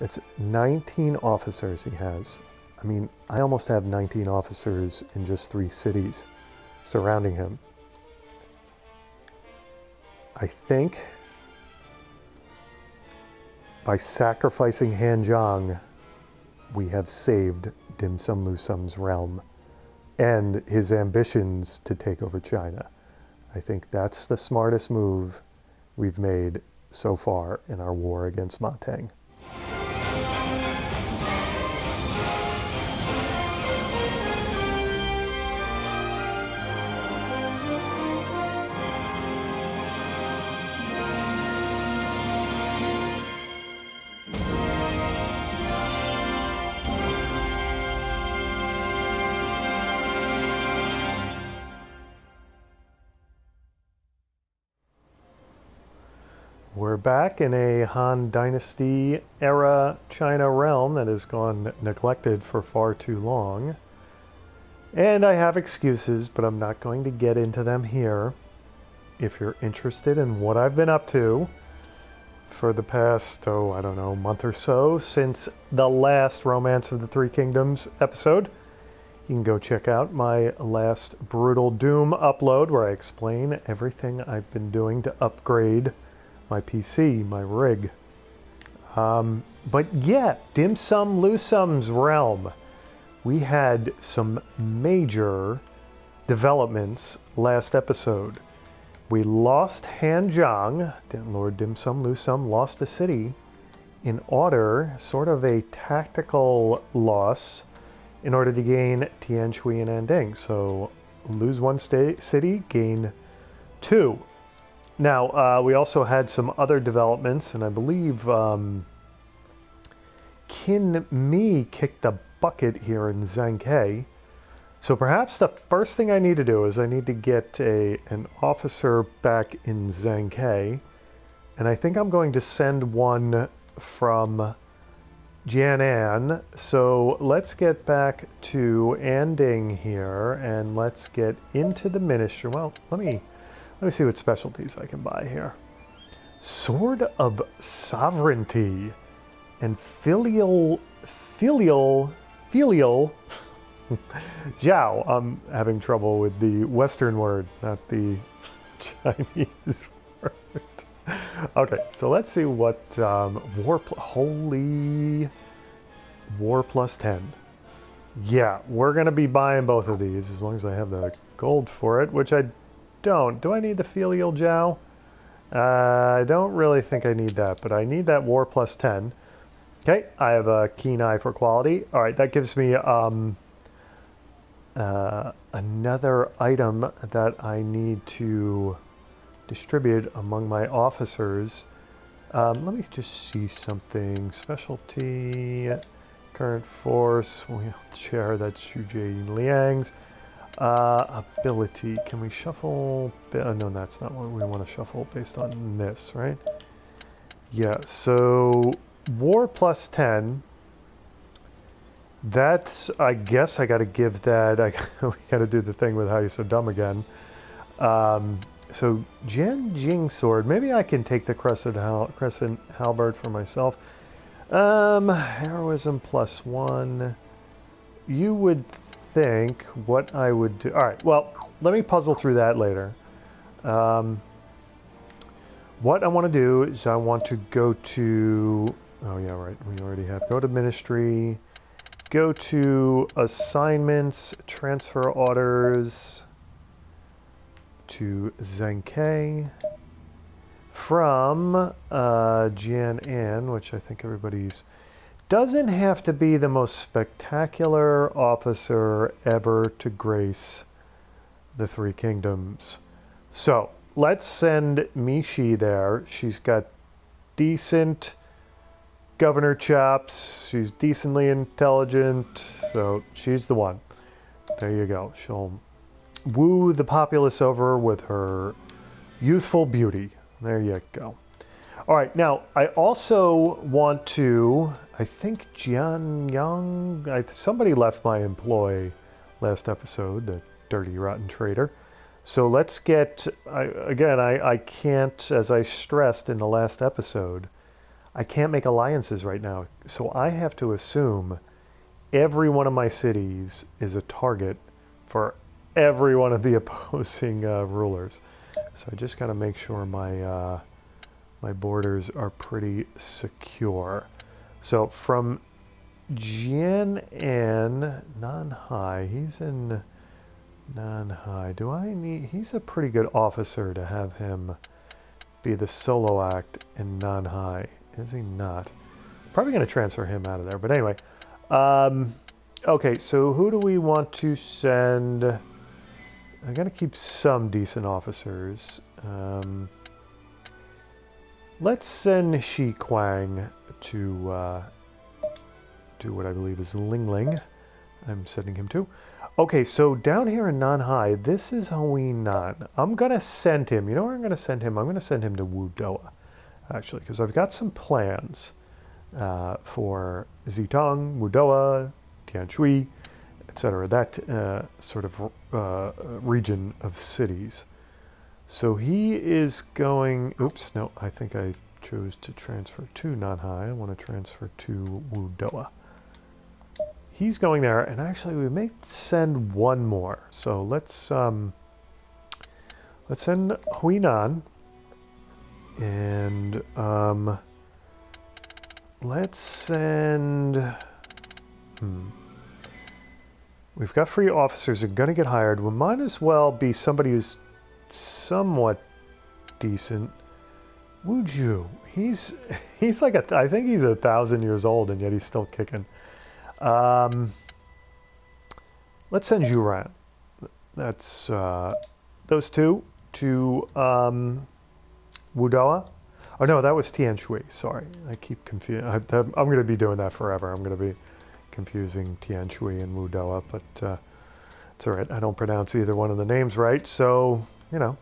It's 19 officers he has. I mean, I almost have 19 officers in just three cities surrounding him. I think by sacrificing Hanjiang, we have saved Dim Sum Lusum's realm and his ambitions to take over China. I think that's the smartest move we've made so far in our war against Ma back in a Han Dynasty era China realm that has gone neglected for far too long. And I have excuses, but I'm not going to get into them here. If you're interested in what I've been up to for the past, oh, I don't know, month or so since the last Romance of the Three Kingdoms episode, you can go check out my last Brutal Doom upload where I explain everything I've been doing to upgrade my PC, my rig. Um, but yeah, Dim Sum Lusum's realm. We had some major developments last episode. We lost Hanjiang, Lord Dim Sum Lusum lost the city in order, sort of a tactical loss, in order to gain Tian Shui and Anding. So lose one city, gain two. Now, uh, we also had some other developments, and I believe um, Qin Mi kicked the bucket here in Zhangke. So perhaps the first thing I need to do is I need to get a an officer back in Zhangke, and I think I'm going to send one from Jianan. So let's get back to Anding here, and let's get into the ministry. Well, let me let me see what specialties I can buy here. Sword of Sovereignty and Filial, Filial, Filial, Jiao. I'm having trouble with the Western word, not the Chinese word. Okay, so let's see what um, War, Holy War plus 10. Yeah, we're going to be buying both of these as long as I have the gold for it, which I don't. Do I need the filial Jiao? Uh, I don't really think I need that, but I need that war plus 10. Okay, I have a keen eye for quality. All right, that gives me um, uh, another item that I need to distribute among my officers. Um, let me just see something. Specialty, current force, share that's Xu Liang's. Uh, ability. Can we shuffle? Uh, no, that's not what we want to shuffle based on this, right? Yeah, so war plus 10. That's, I guess I got to give that, I, we got to do the thing with how you so dumb again. Um, so Jian Jing sword, maybe I can take the crescent, hal crescent halberd for myself. Um, heroism plus one. You would think what I would do. All right, well, let me puzzle through that later. Um, what I want to do is I want to go to, oh yeah, right, we already have, go to ministry, go to assignments, transfer orders to Zhangke from uh, Jian An, which I think everybody's doesn't have to be the most spectacular officer ever to grace the Three Kingdoms. So let's send Mishi there. She's got decent governor chops. She's decently intelligent. So she's the one. There you go. She'll woo the populace over with her youthful beauty. There you go. All right, now I also want to I think Jian Yang, I, somebody left my employ last episode, the dirty, rotten traitor. So let's get, I, again, I, I can't, as I stressed in the last episode, I can't make alliances right now. So I have to assume every one of my cities is a target for every one of the opposing uh, rulers. So I just got to make sure my uh, my borders are pretty secure. So from Jian and Nanhai, he's in Nanhai. Do I need... He's a pretty good officer to have him be the solo act in Nanhai. Is he not? Probably going to transfer him out of there. But anyway. Um, okay, so who do we want to send... I got to keep some decent officers. Um, let's send Shi Kuang to uh, what I believe is Ling Ling. I'm sending him to. Okay, so down here in Nanhai, this is Hui Nan. I'm going to send him. You know where I'm going to send him? I'm going to send him to Wudoa, actually, because I've got some plans uh, for Zitong, Wudoa, Tianshui, etc. That uh, sort of uh, region of cities. So he is going... Oops, no, I think I chose to transfer to Nanhai. I want to transfer to Wudoa he's going there, and actually we may send one more. So let's um, let's send Huinan, and um, let's send. Hmm. We've got free officers that are going to get hired. We might as well be somebody who's somewhat decent. Wuju, he's he's like a I think he's a thousand years old and yet he's still kicking. Um, let's send Zhu Ran. That's uh, those two to um, Wudoa. Oh no, that was Tian Shui. Sorry, I keep confusing. I, am going to be doing that forever. I'm going to be confusing Tian Shui and Wudoa, but uh, it's all right. I don't pronounce either one of the names right, so you know,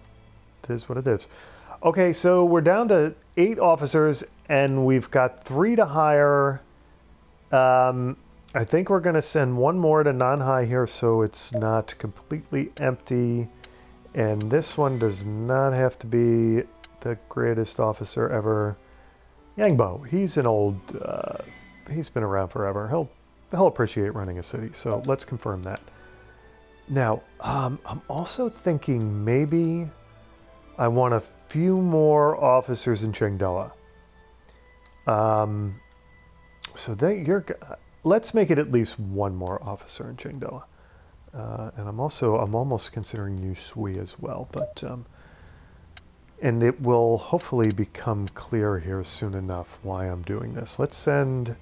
it is what it is. Okay, so we're down to eight officers, and we've got three to hire. Um, I think we're going to send one more to Nanhai here so it's not completely empty. And this one does not have to be the greatest officer ever. Yangbo, he's an old, uh, he's been around forever. He'll, he'll appreciate running a city, so let's confirm that. Now, um, I'm also thinking maybe I want a few more officers in Chengdoa. Um, so they, you're, let's make it at least one more officer in Chengdoa. Uh, and I'm also, I'm almost considering Yu Sui as well, but, um, and it will hopefully become clear here soon enough why I'm doing this. Let's send,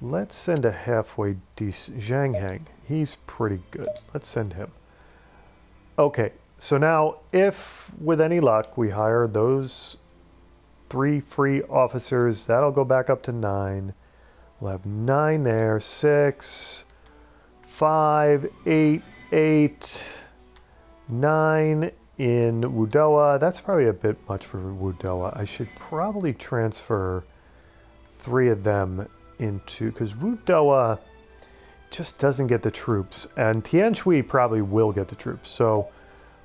let's send a halfway decent, Zhang Heng. He's pretty good. Let's send him. Okay, so now if, with any luck, we hire those three free officers, that'll go back up to nine. We'll have nine there, six, five, eight, eight, nine in Wudoa. That's probably a bit much for Wudoa. I should probably transfer three of them into, because Wudoa just doesn't get the troops, and Tianshui probably will get the troops. So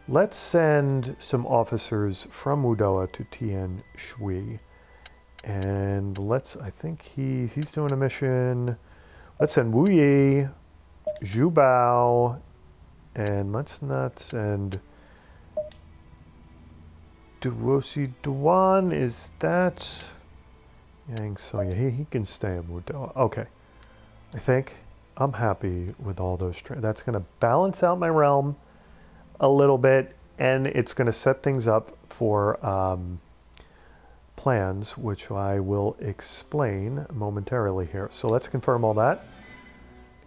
let's send some officers from Wudoa to Tianshui. And let's, I think he's, he's doing a mission. Let's send Wu Yi, Zhu Bao, and let's not send Duosi Duan. Is that Yang So yeah, he, he can stay in Wudo. Okay. I think I'm happy with all those. That's going to balance out my realm a little bit, and it's going to set things up for um, plans, which I will explain momentarily here. So let's confirm all that.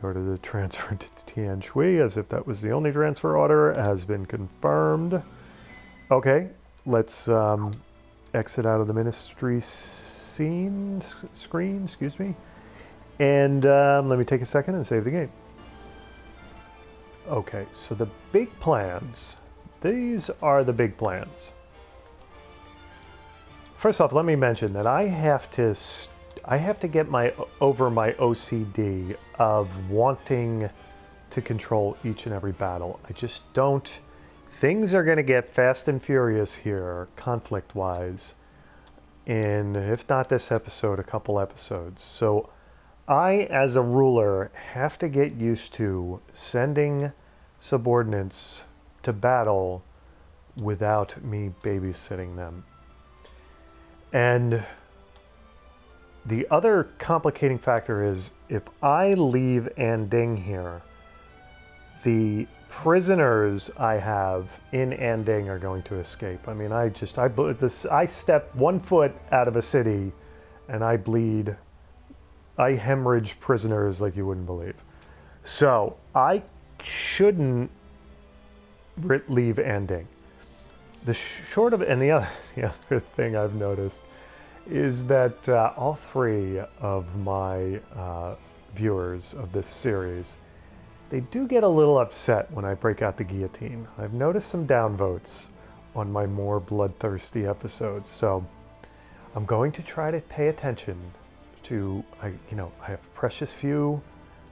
Go to the transfer to Tian Shui as if that was the only transfer order has been confirmed. Okay, let's um, exit out of the ministry scene screen, excuse me. And um, let me take a second and save the game. Okay, so the big plans. These are the big plans. First off, let me mention that I have to I have to get my over my OCD of wanting to control each and every battle. I just don't. Things are going to get fast and furious here, conflict-wise. in, if not this episode, a couple episodes. So I, as a ruler, have to get used to sending subordinates to battle without me babysitting them. And the other complicating factor is if I leave Anding here, the prisoners I have in Anding are going to escape. I mean, I just I this I step one foot out of a city, and I bleed, I hemorrhage prisoners like you wouldn't believe. So I shouldn't leave Anding. The short of and the other the other thing I've noticed is that uh, all three of my uh, viewers of this series they do get a little upset when I break out the guillotine. I've noticed some downvotes on my more bloodthirsty episodes, so I'm going to try to pay attention to, I, you know, I have precious few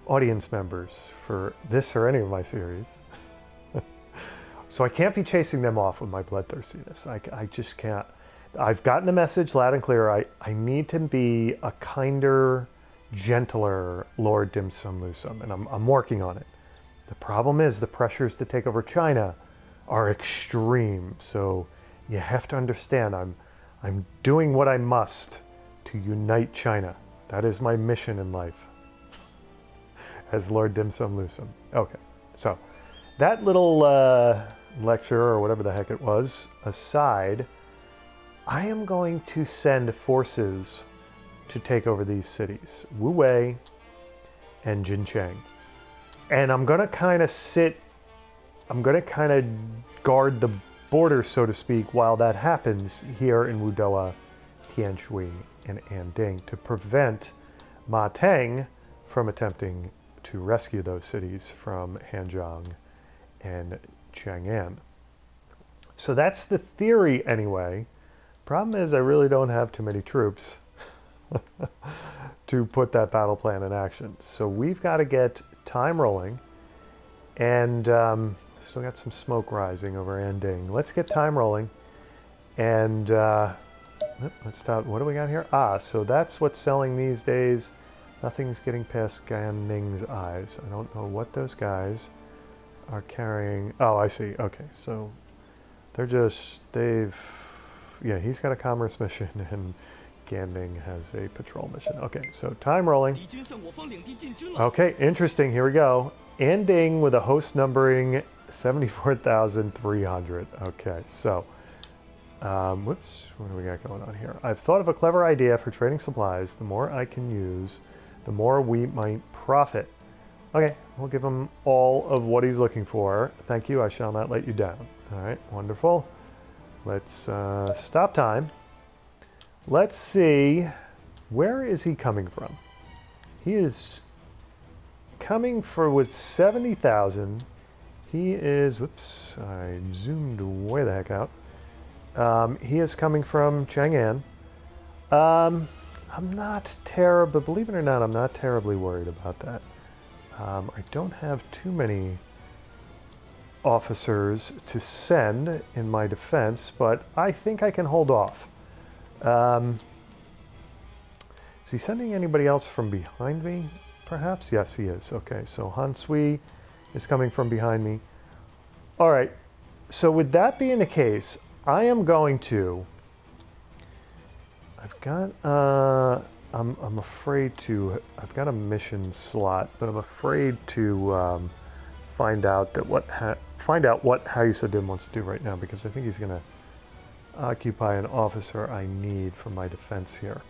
audience members for this or any of my series. so I can't be chasing them off with my bloodthirstiness. I, I just can't. I've gotten the message loud and clear. I, I need to be a kinder, gentler Lord Dim Sum Lusum, and I'm, I'm working on it. The problem is the pressures to take over China are extreme. So you have to understand I'm I'm doing what I must to unite China. That is my mission in life. As Lord Dimsum Lusum. Okay, so that little uh, lecture or whatever the heck it was aside, I am going to send forces to take over these cities, Wu Wei and Jincheng and I'm gonna kind of sit. I'm gonna kind of guard the border, so to speak, while that happens here in Wudoa, Tianshui, and Anding to prevent Ma Teng from attempting to rescue those cities from Hanzhong and Chang'an. So that's the theory anyway. Problem is I really don't have too many troops to put that battle plan in action. So we've got to get time rolling, and um, still got some smoke rising over Anding. Let's get time rolling, and uh, let's stop. What do we got here? Ah, so that's what's selling these days. Nothing's getting past Gan Ning's eyes. I don't know what those guys are carrying. Oh, I see. Okay, so they're just they've yeah. He's got a commerce mission and Gan Ning has a patrol mission. Okay, so time rolling. Okay, interesting. Here we go. Ending with a host numbering 74,300. Okay, so, um, whoops, what do we got going on here? I've thought of a clever idea for trading supplies. The more I can use, the more we might profit. Okay, we'll give him all of what he's looking for. Thank you. I shall not let you down. All right, wonderful. Let's uh, stop time. Let's see. Where is he coming from? He is coming for with 70,000. He is, whoops, I zoomed way the heck out. Um, he is coming from Chang'an. Um, I'm not terrible, believe it or not, I'm not terribly worried about that. Um, I don't have too many officers to send in my defense, but I think I can hold off. Um, is he sending anybody else from behind me, perhaps? Yes, he is. Okay, so Han Sui is coming from behind me. All right, so with that being the case, I am going to... I've got... Uh, I'm, I'm afraid to... I've got a mission slot, but I'm afraid to um, find out that what... ha- find out what Hayusadin wants to do right now, because I think he's going to occupy an officer I need for my defense here.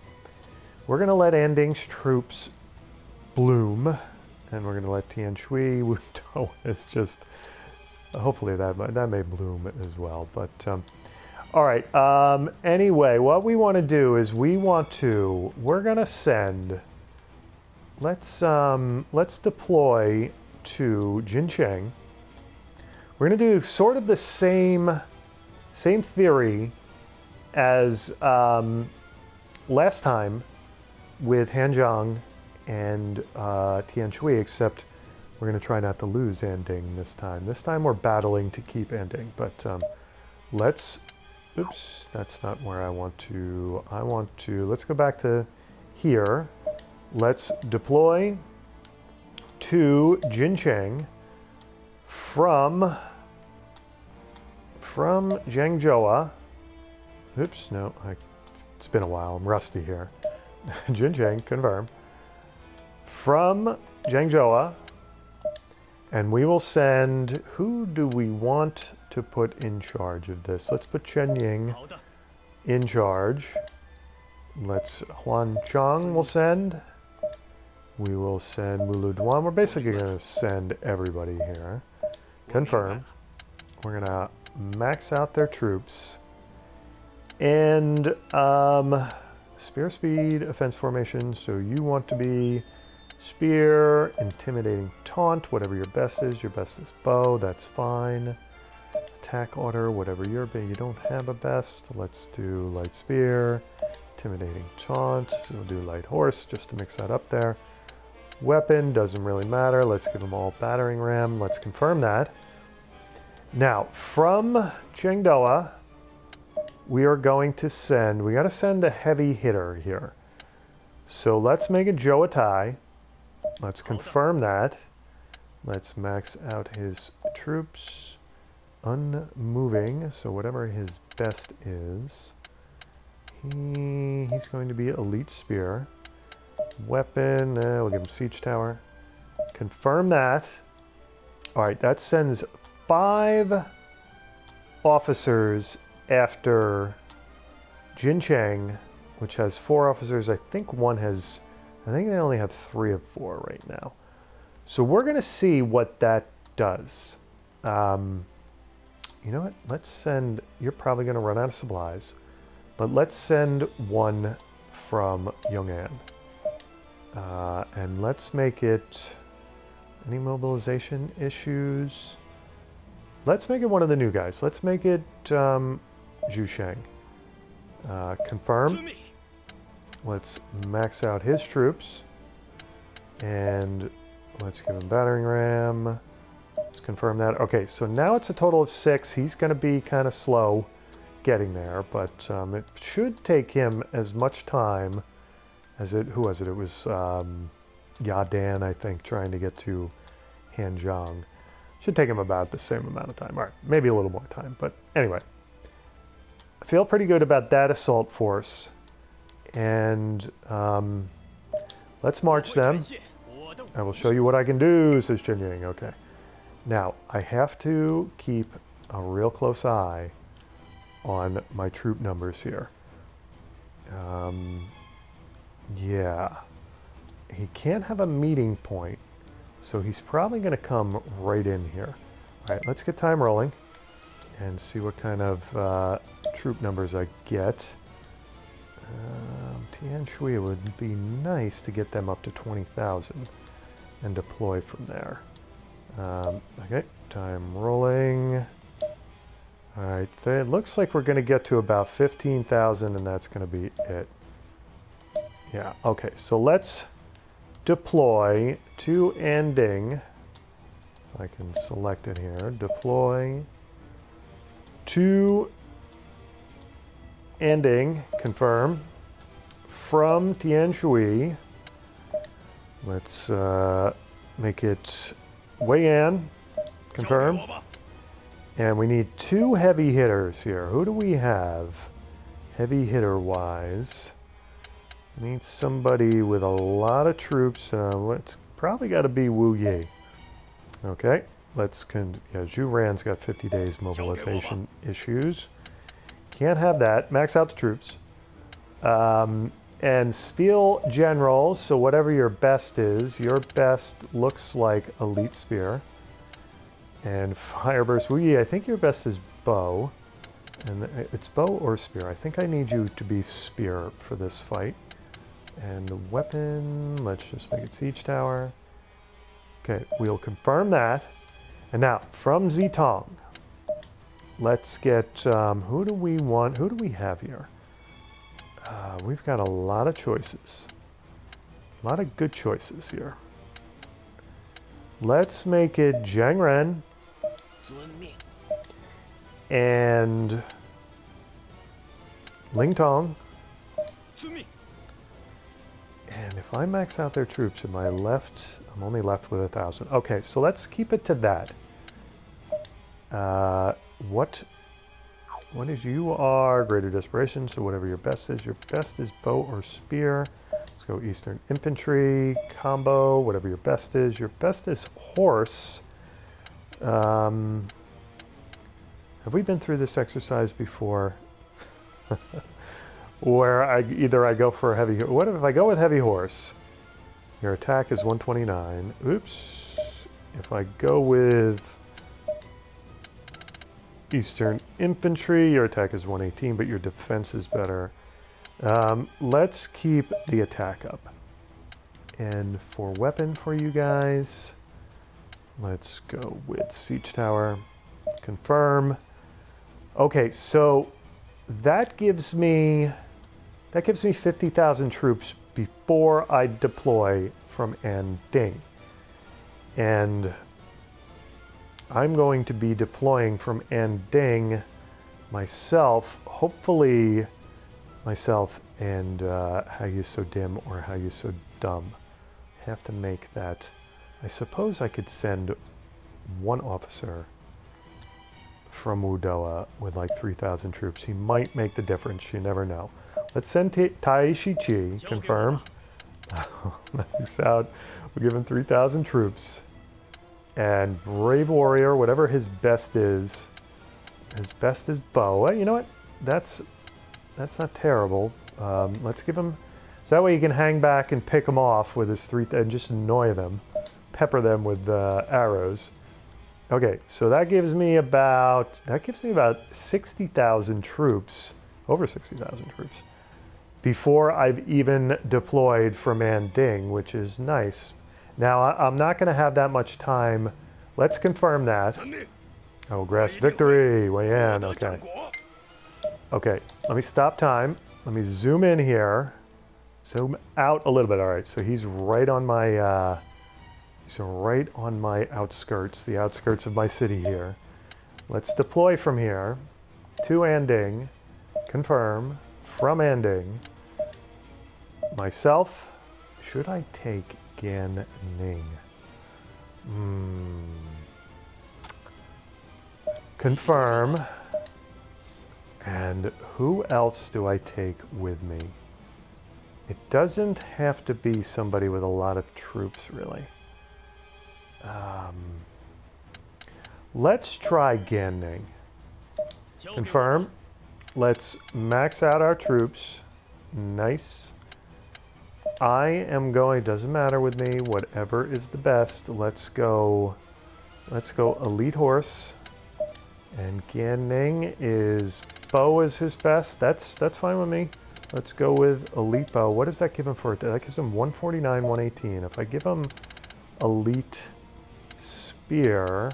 We're going to let Anding's troops bloom, and we're going to let Tian Shui, Wuto is just, hopefully that, that may bloom as well. But, um, all right, um, anyway, what we want to do is we want to, we're going to send, let's, um, let's deploy to Jincheng. We're going to do sort of the same same theory as um, last time with Hanjiang and uh, Tianshui, except we're going to try not to lose Anding this time. This time we're battling to keep Anding, but um, let's oops, that's not where I want to. I want to, let's go back to here. Let's deploy to Jincheng from from Jiangzhou. Oops, no, I, it's been a while. I'm rusty here. Jincheng, confirm. From Jiangzhou, and we will send, who do we want to put in charge of this? Let's put Chen Ying in charge. Let's, Huan Chang will send. We will send Mulu Duan. We're basically going to send everybody here. Confirm. We're going to max out their troops. And um, spear speed, offense formation. So you want to be spear, intimidating taunt, whatever your best is. Your best is bow, that's fine. Attack order, whatever your best. You don't have a best. Let's do light spear, intimidating taunt. We'll do light horse just to mix that up there. Weapon doesn't really matter. Let's give them all battering ram. Let's confirm that. Now, from Chengdoa, we are going to send, we got to send a heavy hitter here. So let's make a Zhou Tai. Let's confirm that. Let's max out his troops. Unmoving, so whatever his best is. He, he's going to be Elite Spear. Weapon, uh, we'll give him Siege Tower. Confirm that. Alright, that sends five officers after Jincheng, which has four officers. I think one has, I think they only have three of four right now. So we're going to see what that does. Um, you know what? Let's send, you're probably going to run out of supplies, but let's send one from Yong'an. Uh, and let's make it, any mobilization issues? Let's make it one of the new guys. Let's make it um, Zhu Sheng. Uh, confirm. Let's max out his troops. And let's give him battering ram. Let's confirm that. Okay, so now it's a total of six. He's going to be kind of slow getting there, but um, it should take him as much time as it... Who was it? It was um, Yadan, I think, trying to get to Hanzhong. Should take him about the same amount of time. All right, maybe a little more time. But anyway, I feel pretty good about that assault force. And um, let's march them. I will show you what I can do, says Chen Ying. Okay. Now, I have to keep a real close eye on my troop numbers here. Um, yeah. He can't have a meeting point so he's probably going to come right in here. All right, let's get time rolling and see what kind of uh, troop numbers I get. Um, Tian Shui would be nice to get them up to 20,000 and deploy from there. Um, okay, time rolling. All right, it looks like we're going to get to about 15,000 and that's going to be it. Yeah, okay, so let's deploy to Anding. I can select it here. Deploy to Anding. Confirm. From Tianshui. Let's uh, make it Weian. Confirm. And we need two heavy hitters here. Who do we have? Heavy hitter wise. Need somebody with a lot of troops. Uh, it's probably got to be Wu Yi. Okay, let's con. Yeah, Zhu Ran's got 50 days mobilization issues. Can't have that. Max out the troops. Um, and steel generals. So whatever your best is, your best looks like elite spear. And fireburst Wu Yi. I think your best is bow. And it's bow or spear. I think I need you to be spear for this fight. And the weapon, let's just make it Siege Tower. Okay, we'll confirm that. And now, from Zitong, let's get, um, who do we want, who do we have here? Uh, we've got a lot of choices. A lot of good choices here. Let's make it Jiang Ren. And Ling Tong. And if I max out their troops, am I left? I'm only left with a thousand. Okay, so let's keep it to that. Uh, what? What is you are greater desperation? So whatever your best is, your best is bow or spear. Let's go Eastern infantry combo. Whatever your best is, your best is horse. Um, have we been through this exercise before? Where I either I go for a heavy. What if I go with heavy horse? Your attack is 129. Oops. If I go with Eastern infantry, your attack is 118, but your defense is better. Um, let's keep the attack up. And for weapon for you guys, let's go with siege tower. Confirm. Okay, so that gives me that gives me 50,000 troops before I deploy from Anding. And I'm going to be deploying from Anding myself, hopefully myself and uh, How You So Dim or How You So Dumb. Have to make that. I suppose I could send one officer from Wudoa with like 3,000 troops. He might make the difference. You never know. Let's send Tai Chi. Confirm. Max out. We're given 3,000 troops. And Brave Warrior, whatever his best is. His best is bow. you know what? That's that's not terrible. Um, let's give him... So that way he can hang back and pick them off with his three... and just annoy them. Pepper them with uh, arrows. Okay, so that gives me about... That gives me about 60,000 troops. Over 60,000 troops. Before I've even deployed for Manding, which is nice. Now, I'm not going to have that much time. Let's confirm that. Oh, Grass Victory, way in, okay. Okay, let me stop time. Let me zoom in here. Zoom out a little bit. All right, so he's right on my, uh, he's right on my outskirts, the outskirts of my city here. Let's deploy from here to Anding. Confirm from Anding. Myself, should I take Gan Ning? Hmm. Confirm. And who else do I take with me? It doesn't have to be somebody with a lot of troops, really. Um, let's try Gan Ning. Confirm. Let's max out our troops. Nice. I am going, doesn't matter with me, whatever is the best. Let's go, let's go Elite Horse. And Gan Ning is bow is his best. That's that's fine with me. Let's go with elite bow. What does that give him for? That gives him 149, 118. If I give him elite spear,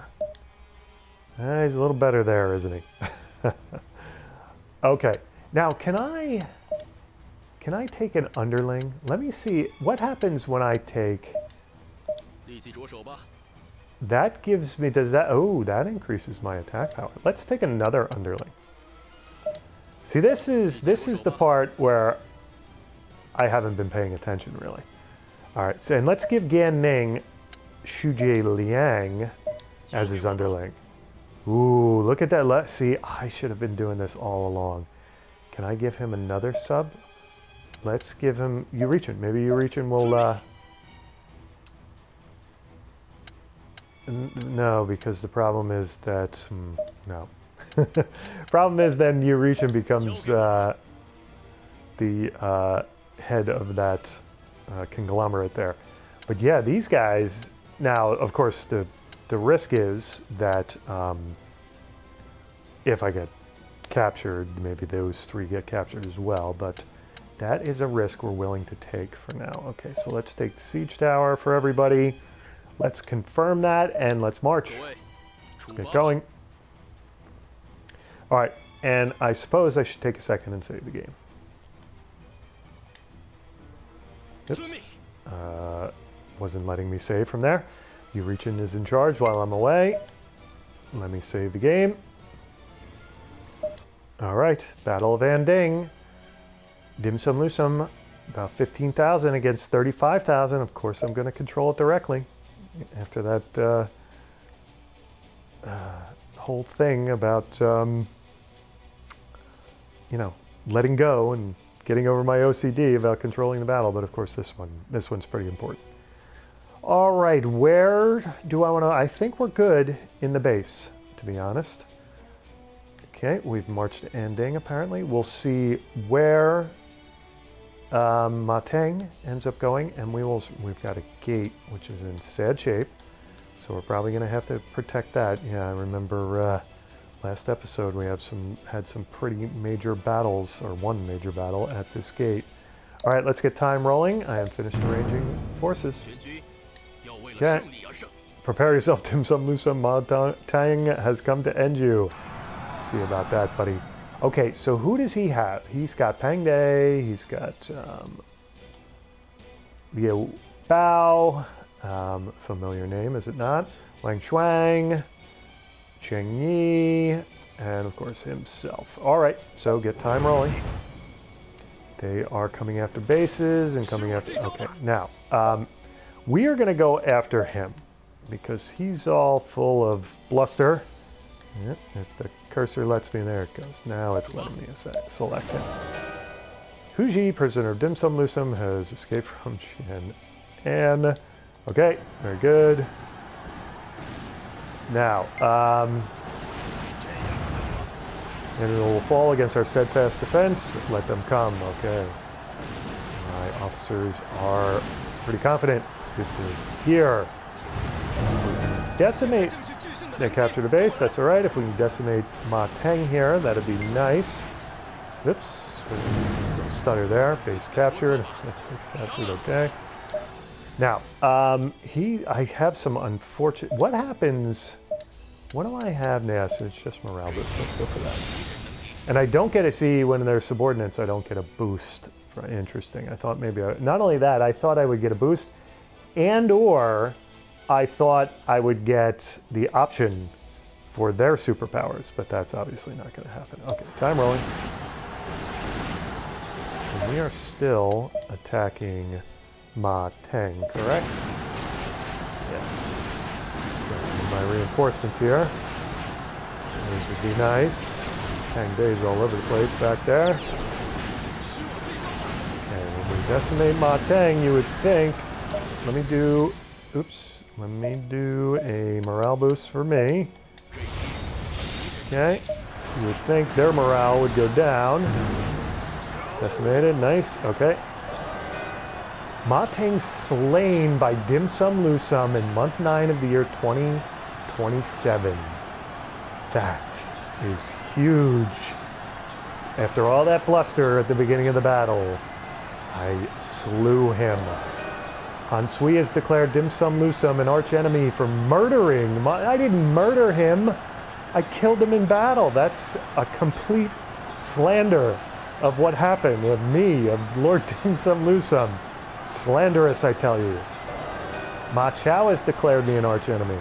eh, he's a little better there, isn't he? okay. Now, can I can I take an underling? Let me see what happens when I take. That gives me. Does that? Oh, that increases my attack power. Let's take another underling. See, this is this is the part where I haven't been paying attention really. All right, so and let's give Gan Ning Shujie Liang as his underling. Ooh, look at that. Let see, I should have been doing this all along. Can I give him another sub? Let's give him Eurechen. Maybe Eurechen will. Uh, no, because the problem is that hmm, no. Problem is, then Eurechen becomes uh, the uh, head of that uh, conglomerate there. But yeah, these guys. Now, of course, the the risk is that um, if I get captured, maybe those three get captured as well. But that is a risk we're willing to take for now. Okay, so let's take the siege tower for everybody. Let's confirm that and let's march. Let's get going. All right, and I suppose I should take a second and save the game. Oops. Uh, wasn't letting me save from there. Eurechen is in charge while I'm away. Let me save the game. All right, Battle of Anding. Dim Sum Lusum, about 15,000 against 35,000. Of course, I'm going to control it directly after that uh, uh, whole thing about, um, you know, letting go and getting over my OCD about controlling the battle. But of course, this one, this one's pretty important. All right, where do I want to? I think we're good in the base, to be honest. Okay, we've marched to apparently. We'll see where um, Mateng ends up going, and we will. We've got a gate which is in sad shape, so we're probably going to have to protect that. Yeah, I remember uh, last episode we have some had some pretty major battles, or one major battle at this gate. All right, let's get time rolling. I have finished arranging forces. Okay. Prepare yourself, Dim Sum Lusum Ma Teng has come to end you. See about that, buddy. Okay, so who does he have? He's got Pang De, he's got um, Liu Bao, um, familiar name, is it not? Wang Shuang, Cheng Yi, and of course himself. All right, so get time rolling. They are coming after bases and coming after... Okay, now, um, we are going to go after him because he's all full of bluster. The cursor lets me, there it goes. Now it's letting me select him. Huji, prisoner of Dim Sum Lusum, has escaped from Qian. And, okay, very good. Now, um, and it will fall against our steadfast defense. Let them come, okay. My officers are pretty confident. It's good to hear. Decimate. They captured a base. That's all right. If we can decimate Ma Teng here, that'd be nice. Oops. Stutter there. Base captured. captured. Okay. Now, um, he. I have some unfortunate. What happens? What do I have? Nah, so it's just morale boost. Let's go for that. And I don't get to see when they're subordinates. I don't get a boost interesting. I thought maybe, I, not only that, I thought I would get a boost and or I thought I would get the option for their superpowers, but that's obviously not going to happen. Okay, time rolling. And we are still attacking Ma Teng, correct? Yes. My reinforcements here. These would be nice. Pang De's all over the place back there. And when we decimate Ma Teng, you would think. Let me do, oops, let me do a morale boost for me. Okay, you would think their morale would go down. Decimated, nice, okay. Ma Teng slain by Dim Sum Lusum in month 9 of the year 2027. That is huge. After all that bluster at the beginning of the battle, I slew him. Han Sui has declared Dim Sum Lusum an archenemy for murdering. My, I didn't murder him. I killed him in battle. That's a complete slander of what happened, of me, of Lord Dim Sum Lusum. Slanderous, I tell you. Ma Chao has declared me an archenemy.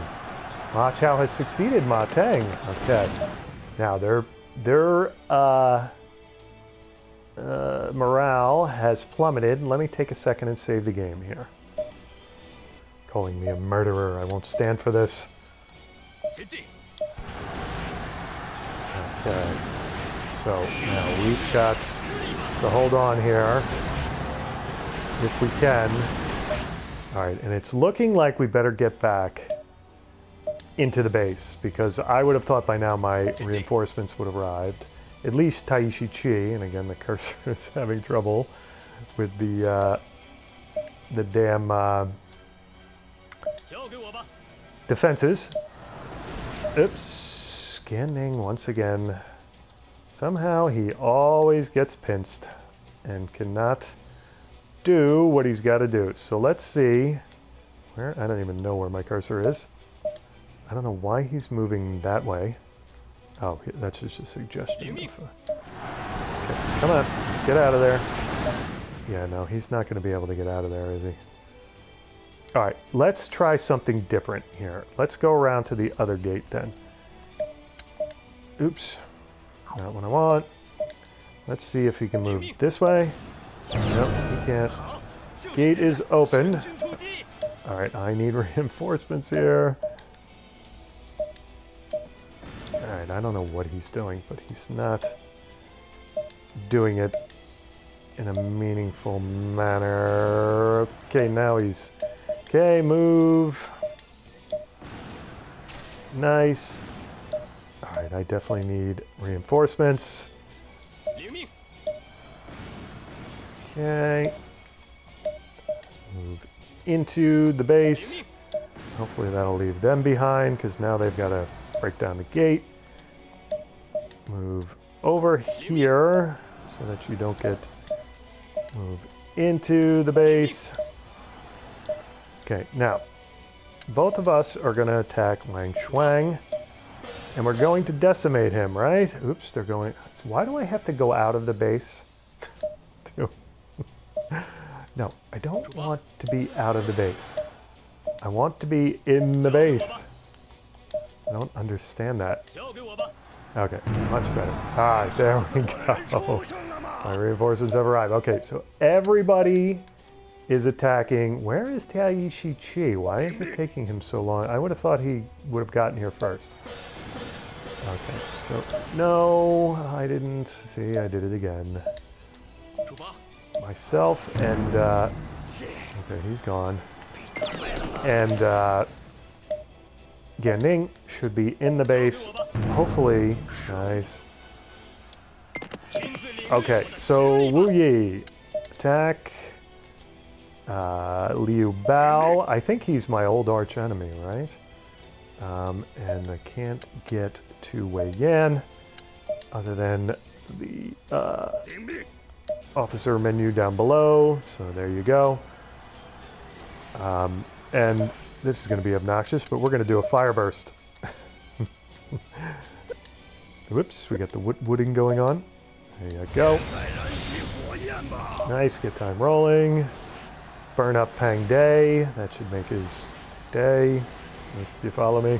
Ma Chao has succeeded Ma Teng. Okay. Now, they're, they're, uh, uh, morale has plummeted. Let me take a second and save the game here. Calling me a murderer. I won't stand for this. Okay. So now we've got to hold on here if we can. All right, and it's looking like we better get back into the base because I would have thought by now my reinforcements would have arrived at least Taishi Ci, and again the cursor is having trouble with the uh, the damn uh, defenses. Oops, scanning once again. Somehow he always gets pinched and cannot do what he's got to do. So let's see where I don't even know where my cursor is. I don't know why he's moving that way. Oh, that's just a suggestion. Okay, come on, get out of there. Yeah, no, he's not going to be able to get out of there, is he? All right, let's try something different here. Let's go around to the other gate then. Oops, not what I want. Let's see if he can move this way. Nope, he can't. Gate is open. Alright, I need reinforcements here. Alright, I don't know what he's doing, but he's not doing it in a meaningful manner. Okay, now he's... Okay, move. Nice. Alright, I definitely need reinforcements. Okay. Move into the base. Hopefully that'll leave them behind, because now they've got to break down the gate. Move over here, so that you don't get... Move into the base. Okay, now, both of us are going to attack Wang Shuang. And we're going to decimate him, right? Oops, they're going... Why do I have to go out of the base? no, I don't want to be out of the base. I want to be in the base. I don't understand that. Okay, much better. Ah, there we go. My reinforcements have arrived. Okay, so everybody is attacking. Where is Taishi Ci? Why is it taking him so long? I would have thought he would have gotten here first. Okay, so no, I didn't. See, I did it again. Myself and uh, okay, he's gone. And uh, Gan Ning should be in the base. Hopefully, nice. Okay, so Wu Yi attack. Uh, Liu Bao, I think he's my old arch enemy, right? Um, and I can't get to Wei Yan other than the uh, officer menu down below. So there you go. Um, and this is going to be obnoxious, but we're going to do a fire burst. Whoops, we got the wood wooding going on. There you go. Nice, get time rolling. Burn up Pang De. That should make his day. If you follow me.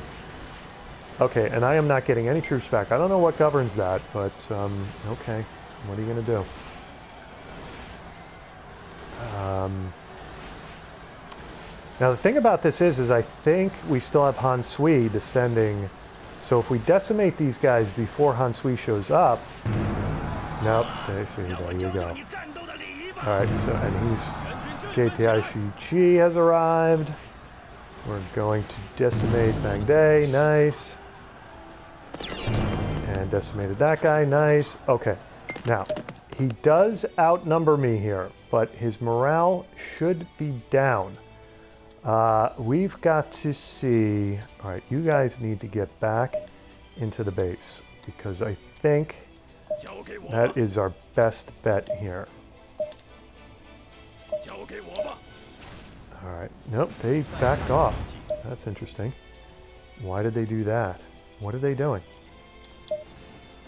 Okay, and I am not getting any troops back. I don't know what governs that, but, um, okay. What are you going to do? Um, now, the thing about this is, is I think we still have Han Sui descending. So if we decimate these guys before Han Sui shows up... Nope, there, see, there you go. Alright, so, and he's... JTI Chi has arrived. We're going to decimate Pang De, nice. And decimated that guy, nice. Okay, now, he does outnumber me here, but his morale should be down. Uh, we've got to see... Alright, you guys need to get back into the base, because I think that is our best bet here. Alright, nope, they backed off. That's interesting. Why did they do that? What are they doing?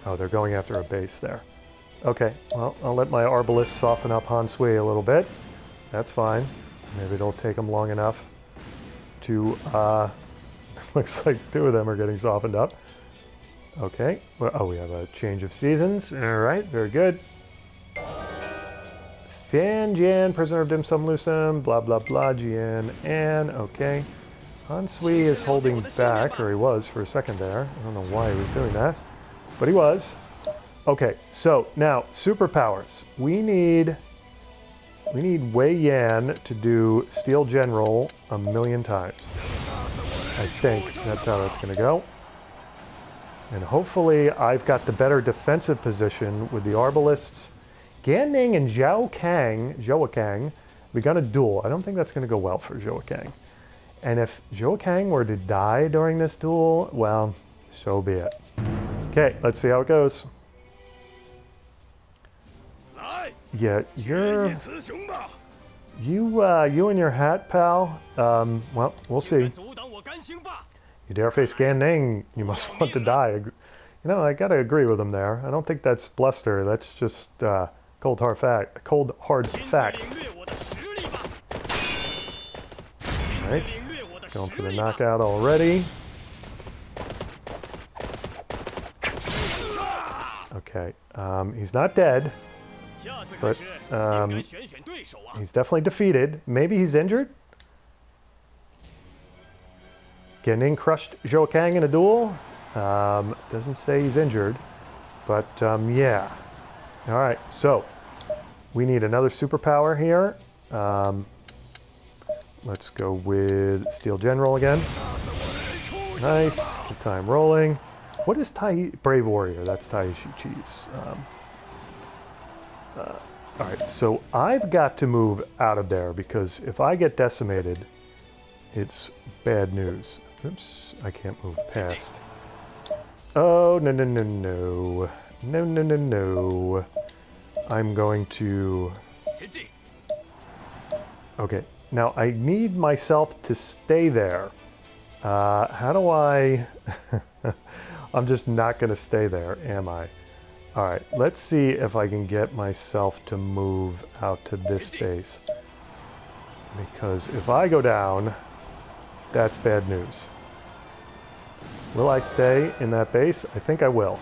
Oh, they're going after a base there. Okay, well, I'll let my Arbalest soften up Han Sui a little bit. That's fine. Maybe it'll take them long enough to, uh, looks like two of them are getting softened up. Okay, well, oh, we have a change of seasons. All right, very good. Fan Jian, prisoner of Dim Sum Lusum, blah blah blah, Jian, and okay. Han Sui is holding back, or he was for a second there. I don't know why he was doing that, but he was. Okay, so now superpowers. We need we need Wei Yan to do Steel General a million times. I think that's how that's going to go. And hopefully I've got the better defensive position with the Arbalests Gan Ning and Zhao Kang, Zhou Kang, we got a duel. I don't think that's going to go well for Zhou Kang. And if Zhou Kang were to die during this duel, well, so be it. Okay, let's see how it goes. Yeah, you're... You, uh, you and your hat, pal, um, well, we'll see. You dare face Gan Ning, you must want to die. You know, I gotta agree with him there. I don't think that's bluster, that's just, uh, Cold hard fact. Cold hard facts. Alright. Going for the knockout already. Okay. Um, he's not dead. but um, he's definitely defeated. Maybe he's injured. Gan Ning crushed Zhou Kang in a duel. Um, doesn't say he's injured, but um, yeah. All right, so we need another superpower here. Um, let's go with Steel General again. Nice. Good time rolling. What is Tai Brave Warrior? That's Taishi Cheese. Um, uh, all right, so I've got to move out of there because if I get decimated, it's bad news. Oops, I can't move past. Oh, no, no, no, no. No, no, no, no. I'm going to... Okay, now I need myself to stay there. Uh, how do I... I'm just not going to stay there, am I? Alright, let's see if I can get myself to move out to this base. Because if I go down, that's bad news. Will I stay in that base? I think I will.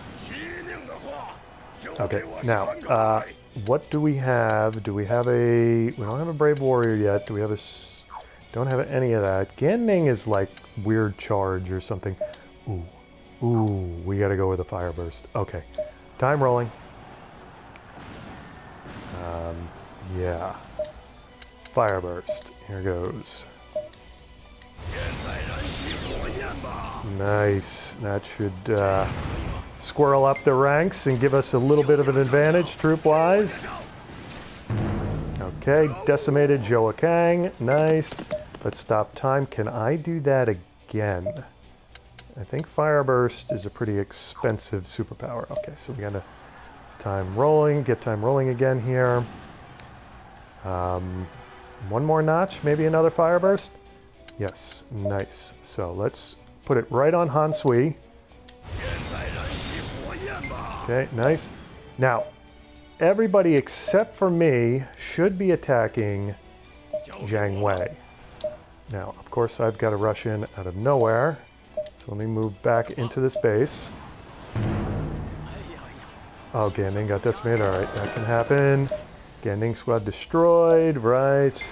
Okay, now, uh, what do we have? Do we have a... We don't have a Brave Warrior yet. Do we have a... Don't have any of that. Gan Ning is like weird charge or something. Ooh. Ooh, we gotta go with a Fire Burst. Okay. Time rolling. Um, yeah. Fire Burst. Here goes. Nice. That should uh, squirrel up the ranks and give us a little bit of an advantage troop-wise. Okay, decimated Joa Kang. Nice. Let's stop time. Can I do that again? I think Fire Burst is a pretty expensive superpower. Okay, so we gotta time rolling, get time rolling again here. Um, one more notch, maybe another Fire Burst? Yes, nice. So let's put it right on Han Sui. Okay, nice. Now, everybody except for me should be attacking Jiang Wei. Now, of course, I've got to rush in out of nowhere. So let me move back into the base. Oh, Gan Ning got decimated. Alright, that can happen. Gan Ning squad destroyed. Right.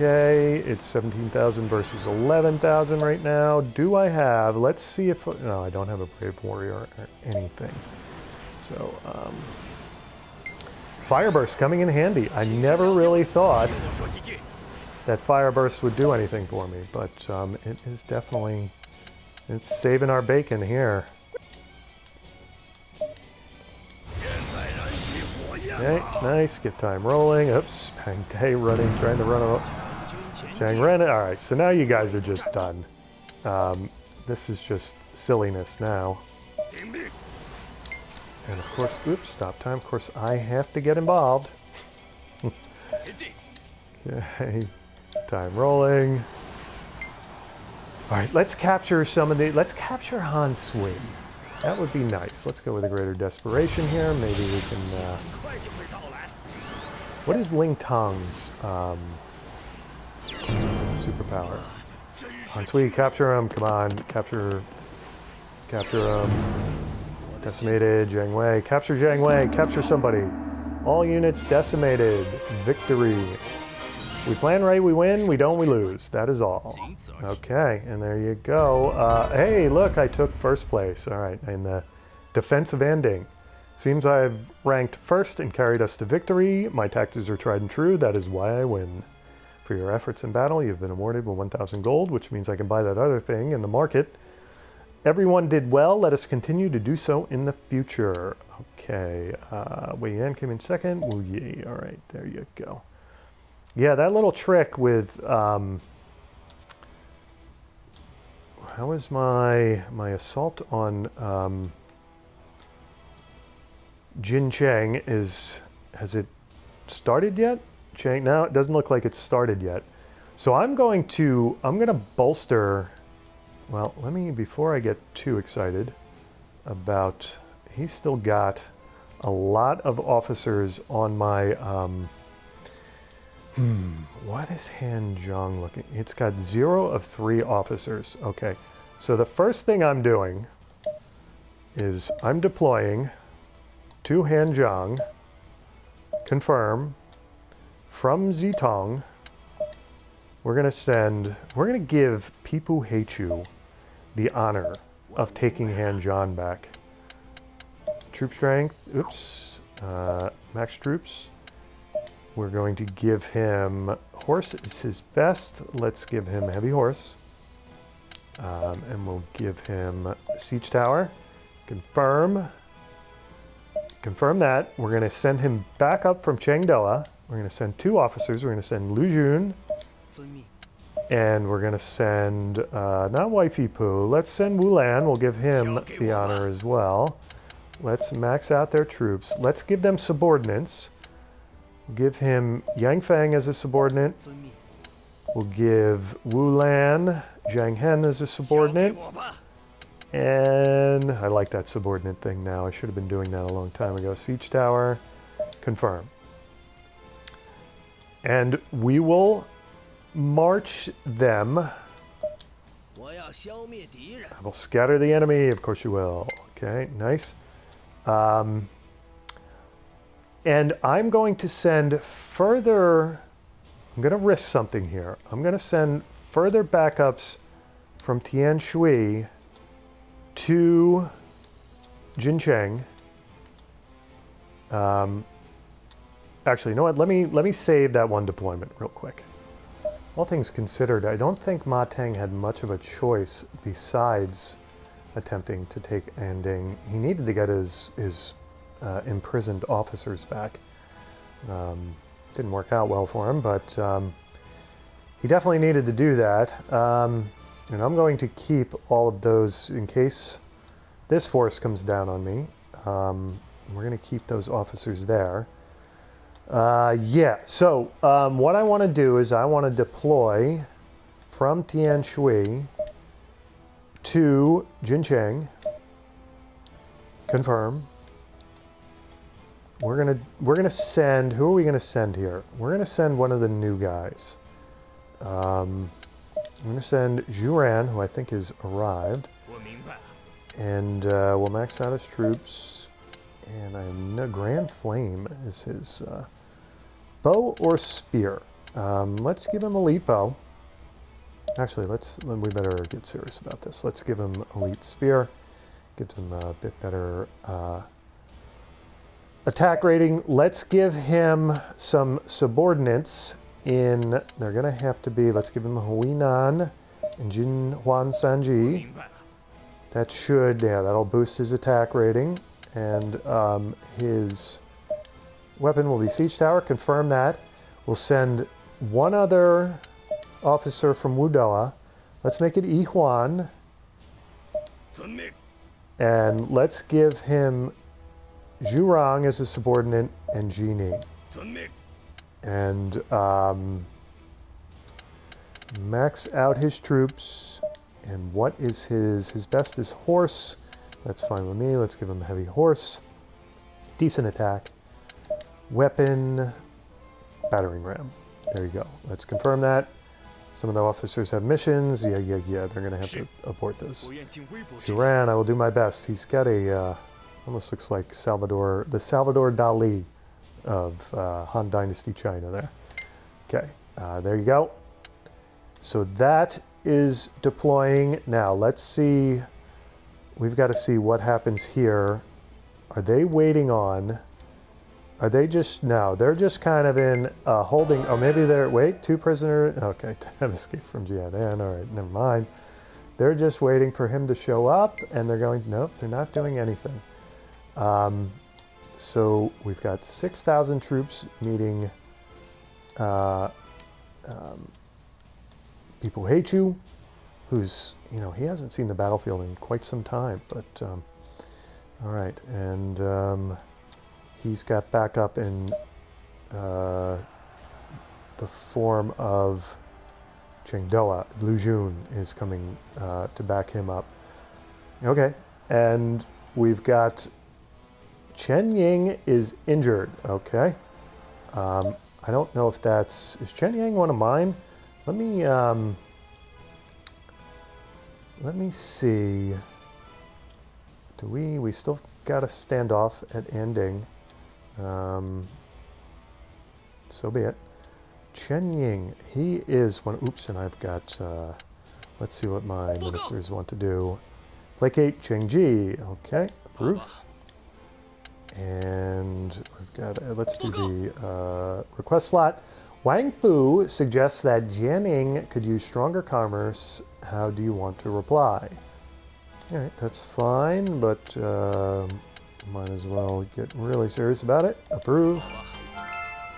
Okay, it's 17,000 versus 11,000 right now. Do I have... Let's see if... No, I don't have a Brave Warrior or anything. So, um... Fire Burst coming in handy. I never really thought that Fire Burst would do anything for me, but um, it is definitely... It's saving our bacon here. Okay, nice. Get time rolling. Oops, Pang De running, trying to run up. Ren. Alright, so now you guys are just done. Um, this is just silliness now. And of course, oops, stop time. Of course, I have to get involved. okay, time rolling. All right, let's capture some of the, let's capture Han Sui. That would be nice. Let's go with a greater desperation here. Maybe we can, uh, what is Ling Tong's um, superpower? Han Sui, capture him. Come on, capture, capture him. Decimated, Jiang Wei. Capture Jiang Wei. Capture somebody. All units decimated. Victory. We plan right, we win. We don't, we lose. That is all. Okay, and there you go. Uh, hey, look, I took first place. All right, in the defensive ending. Seems I've ranked first and carried us to victory. My tactics are tried and true. That is why I win. For your efforts in battle, you've been awarded with 1,000 gold, which means I can buy that other thing in the market. Everyone did well. Let us continue to do so in the future. Okay, uh, Wei Yan came in second. Wu Yi. All right, there you go. Yeah, that little trick with um, how was my my assault on um, Jin Chang? is has it started yet? Cheng now it doesn't look like it's started yet. So I'm going to I'm going to bolster well, let me before I get too excited about he's still got a lot of officers on my um, Hmm, what is Han Zhong looking? It's got zero of three officers. Okay, so the first thing I'm doing is I'm deploying to Han Zhong confirm from Zitong. We're going to send, we're going to give people who hate you the honor of taking Han Zhong back. Troop strength, oops, uh, max troops. We're going to give him, horse is his best. Let's give him heavy horse. Um, and we'll give him siege tower. Confirm. Confirm that. We're going to send him back up from Changdoa. We're going to send two officers. We're going to send Lu Jun. And we're going to send, uh, not Wifey Poo, let's send Wu Lan. We'll give him the honor as well. Let's max out their troops. Let's give them subordinates. Give him Yang Fang as a subordinate. We'll give Wu Lan, Zhang Heng as a subordinate. And I like that subordinate thing now. I should have been doing that a long time ago. Siege Tower, confirm. And we will march them. I will scatter the enemy. Of course you will. Okay, nice. Um, and I'm going to send further... I'm going to risk something here. I'm going to send further backups from Tian Shui to Jincheng. Um, actually, you know what? Let me let me save that one deployment real quick. All things considered, I don't think Ma Teng had much of a choice besides attempting to take Anding. He needed to get his his uh, imprisoned officers back. Um, didn't work out well for him, but um, he definitely needed to do that. Um, and I'm going to keep all of those in case this force comes down on me. Um, we're going to keep those officers there. Uh, yeah, so um, what I want to do is I want to deploy from Tian Shui to Jincheng. Confirm. We're gonna we're gonna send. Who are we gonna send here? We're gonna send one of the new guys. Um, I'm to send Zhu Ran, who I think has arrived. And uh, we'll max out his troops. And I know Grand Flame is his uh, bow or spear. Um, let's give him elite bow. Actually, let's Then we better get serious about this. Let's give him elite spear. Gives him a bit better uh, attack rating. Let's give him some subordinates in, they're to have to be, let's give him Huinan and Jin Huan Sanji. That should, yeah, that'll boost his attack rating. And um, his weapon will be Siege Tower, confirm that. We'll send one other officer from Wudoa. Let's make it Yi Huan. And let's give him Zhurong as a subordinate and Genie and um, max out his troops. And what is his? His best is horse. That's fine with me. Let's give him a heavy horse. Decent attack. Weapon. Battering ram. There you go. Let's confirm that. Some of the officers have missions. Yeah, yeah, yeah. They're going to have to abort those. Zhu Ran, I will do my best. He's got a... Uh, almost looks like Salvador... The Salvador Dali of uh, Han Dynasty China there. Okay, uh, there you go. So that is deploying. Now let's see, we've got to see what happens here. Are they waiting on, are they just, no, they're just kind of in uh, holding, oh maybe they're, wait, two prisoner, okay, have escaped from Jiadan, all right, never mind. They're just waiting for him to show up and they're going, nope, they're not doing anything. Um, so we've got 6,000 troops meeting uh, um, people hate you, who's, you know, he hasn't seen the battlefield in quite some time, but, um, all right, and um, he's got backup in uh, the form of Chengdoa. Lu Jun is coming uh, to back him up. Okay, and we've got Chen Ying is injured. Okay. Um, I don't know if that's... Is Chen Yang one of mine? Let me... Um, let me see. Do we... We still got a standoff at Anding. Um, so be it. Chen Ying, he is one. Oops, and I've got. Uh, let's see what my ministers want to do. Placate Cheng Ji. Okay, approve. And we've got. Uh, let's do the uh, request slot. Wang Fu suggests that Jianning could use stronger commerce. How do you want to reply? All right, that's fine, but uh, might as well get really serious about it. Approve.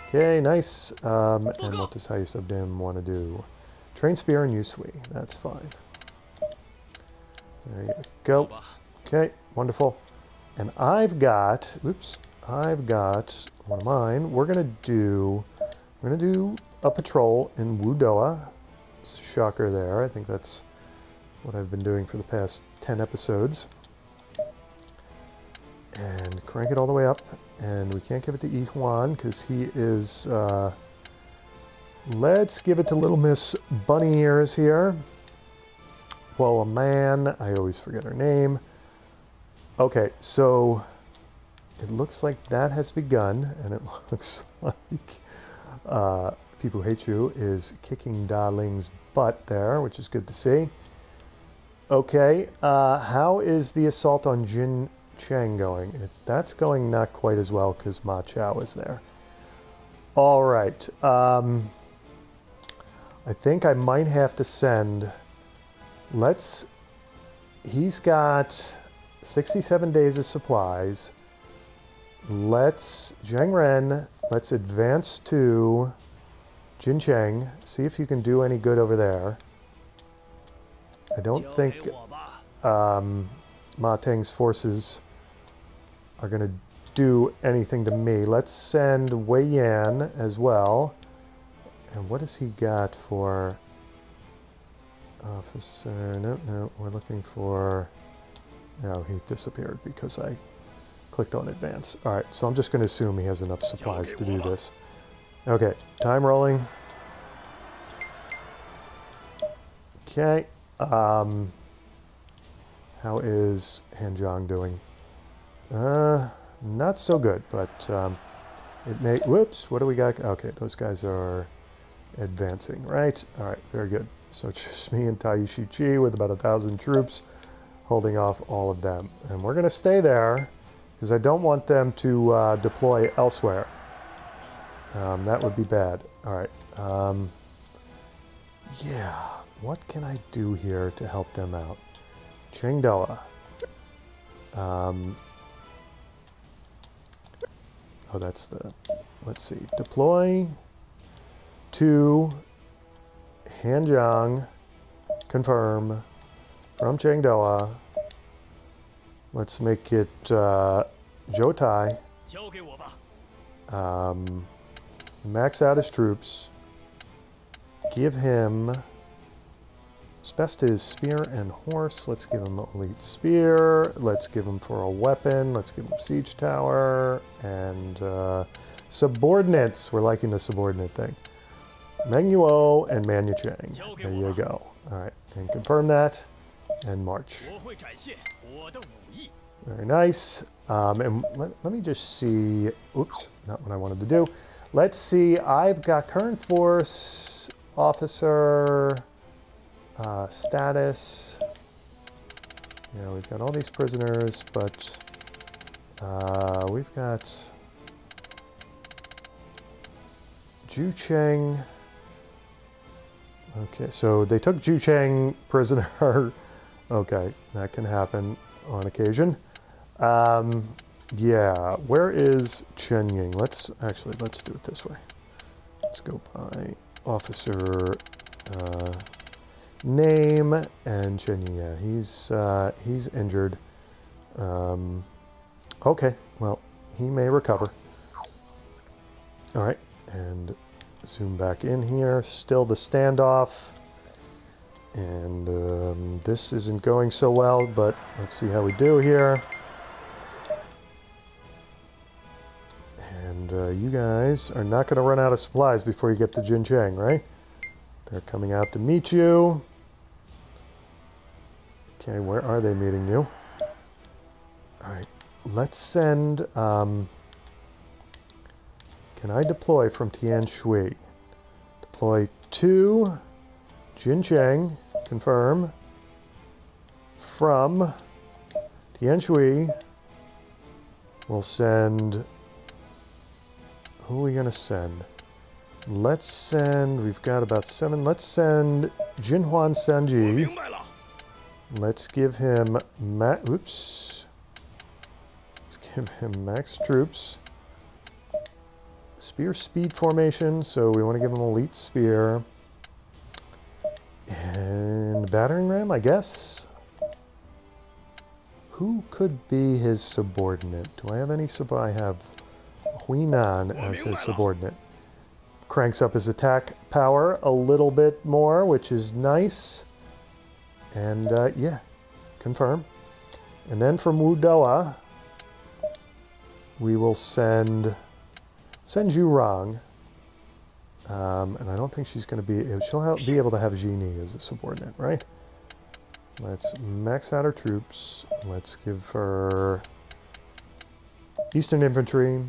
Okay, nice. Um, and what does Highest of Dim want to do? Train Spear and Yusui. That's fine. There you go. Okay, wonderful. And I've got, oops, I've got one of mine. We're going to do, we're going to do a patrol in Wudoa. Shocker there. I think that's what I've been doing for the past 10 episodes. And crank it all the way up. And we can't give it to Yi Huan because he is, uh, let's give it to Little Miss Bunny Ears here. Well, a man, I always forget her name. Okay, so it looks like that has begun, and it looks like uh, People Who Hate You is kicking Darling's butt there, which is good to see. Okay, uh, how is the assault on Jin Cheng going? It's, that's going not quite as well because Ma Chao is there. All right. Um, I think I might have to send. Let's. He's got 67 days of supplies. Let's. Zhang Ren, let's advance to Jin Cheng. See if you can do any good over there. I don't think um, Ma Teng's forces are going to do anything to me. Let's send Wei Yan as well. And what has he got for officer? No, no, we're looking for... No, he disappeared because I clicked on advance. Alright, so I'm just going to assume he has enough supplies to do this. Okay, time rolling. Okay, um, how is Hanjiang doing? Uh, not so good, but um, it may... Whoops, what do we got? Okay, those guys are advancing, right? All right, very good. So just me and Taishi Ci with about a thousand troops holding off all of them. And we're going to stay there because I don't want them to uh, deploy elsewhere. Um, that would be bad. All right. Um, yeah, what can I do here to help them out? Chengdoa. Um, oh, that's the, let's see, deploy to Hanjiang, confirm, from Chengdoa. Let's make it uh, Zhoutai. Um, max out his troops. Give him. His best is spear and horse. Let's give him elite spear. Let's give him for a weapon. Let's give him siege tower and uh, subordinates. We're liking the subordinate thing. Meng You and Man Yu Chang. There you go. All right, and confirm that and march. Very nice. Um, and let, let me just see. Oops, not what I wanted to do. Let's see. I've got current force officer uh, status. Know, we've got all these prisoners, but uh, we've got Ju Cheng. Okay, so they took Ju Cheng prisoner. okay, that can happen on occasion. Um, yeah, where is Chen Ying? Let's actually let's do it this way. Let's go by officer uh, name and Chen Yeah, he's uh, he's injured. Um, okay, well he may recover. All right, and zoom back in here. Still the standoff. And um, this isn't going so well, but let's see how we do here. And uh, you guys are not going to run out of supplies before you get to Jin Cheng, right? They're coming out to meet you. Okay, where are they meeting you? Alright, let's send... Um, can I deploy from Tian Shui? Deploy to Jin Cheng, confirm, from Tian Shui. We'll send, who are we going to send? Let's send, we've got about seven, let's send Jinhuan Sanji. Let's give him, ma oops, let's give him max troops. Spear speed formation, so we want to give him elite spear. And battering ram, I guess. Who could be his subordinate? Do I have any sub? I have Huinan as his subordinate. Cranks up his attack power a little bit more, which is nice. And uh, yeah, confirm. And then from Wu Doa, we will send send Zhu Um, and I don't think she's going to be... She'll be able to have Genie as a subordinate, right? Let's max out her troops. Let's give her Eastern Infantry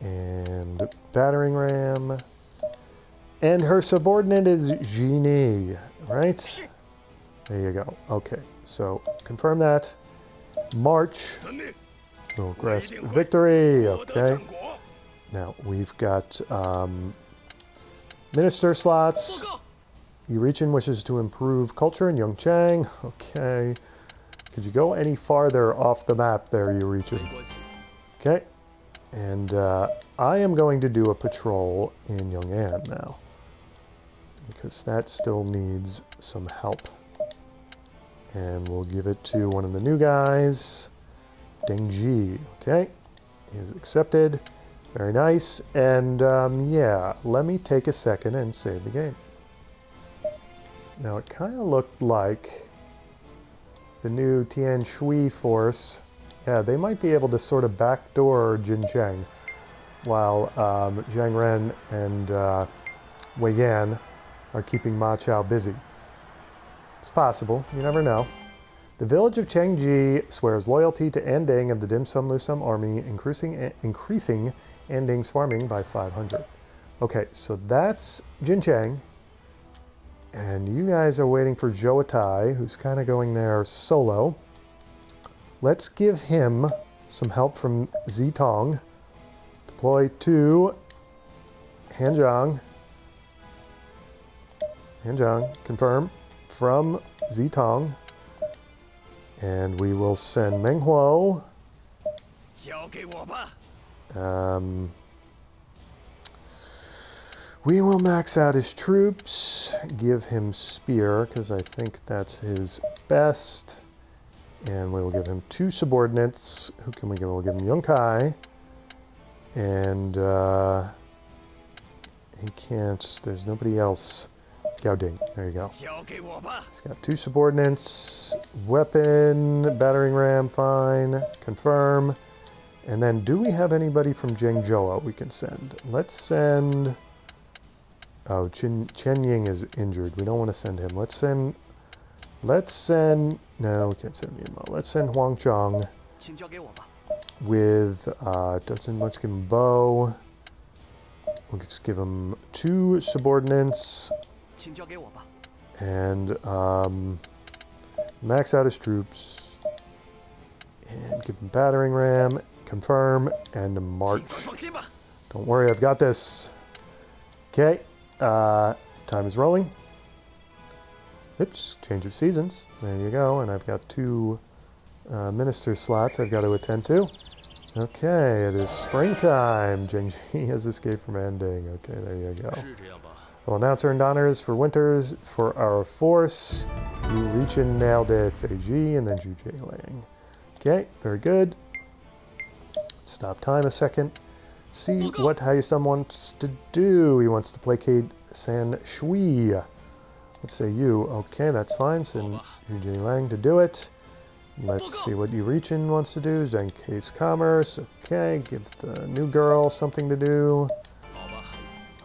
and battering ram. And her subordinate is Genie, right? There you go. Okay, so confirm that. March. We'll grasp victory. Okay. Now we've got um, minister slots. Euregion wishes to improve culture in Yongchang. Okay. Could you go any farther off the map there, Euregion? Okay. And uh, I am going to do a patrol in Yong'an now. Because that still needs some help. And we'll give it to one of the new guys. Dengji. Okay. Is accepted. Very nice. And um, yeah, let me take a second and save the game. Now it kind of looked like the new Tian Shui force, yeah, they might be able to sort of backdoor Jin Cheng while um, Zhang Ren and uh, Wei Yan are keeping Ma Chao busy. It's possible, you never know. The village of Chengji swears loyalty to Anding of the Dim Sum Lusum army, increasing, increasing Anding's farming by 500. Okay, so that's Jin Cheng. And you guys are waiting for Zhou who's kind of going there solo. Let's give him some help from Zitong. Deploy to Hanjiang. Hanjiang, confirm, from Zitong. And we will send Meng Huo. Um, we will max out his troops, give him spear, because I think that's his best. And we will give him two subordinates. Who can we give? We'll give him Yunkai. And uh, he can't, there's nobody else. Gao Ding. There you go. He's got two subordinates, weapon, battering ram, fine, confirm. And then do we have anybody from Zhengzhou we can send? Let's send... Oh, Chen, Chen Ying is injured. We don't want to send him. Let's send... Let's send... No, we can't send Mianma. Let's send Huang Chong with... Uh, doesn't... Let's give him Bo. We'll just give him two subordinates. And um, max out his troops. And give him battering ram. Confirm. And march. Don't worry, I've got this. Okay. Uh, time is rolling. Oops, change of seasons. There you go. And I've got two uh, minister slots I've got to attend to. Okay, it is springtime. Jingji has escaped from Anding. Okay, there you go. We'll announce earned honors for winters for our force. Yu Richin nailed it. Fei Ji and then Zhu Lang. Okay, very good. Stop time a second. See what Haisam wants to do. He wants to placate San Shui. Let's say you. Okay, that's fine. Send Zhu Lang to do it. Let's see what Yu Richin wants to do. Case Commerce. Okay, give the new girl something to do.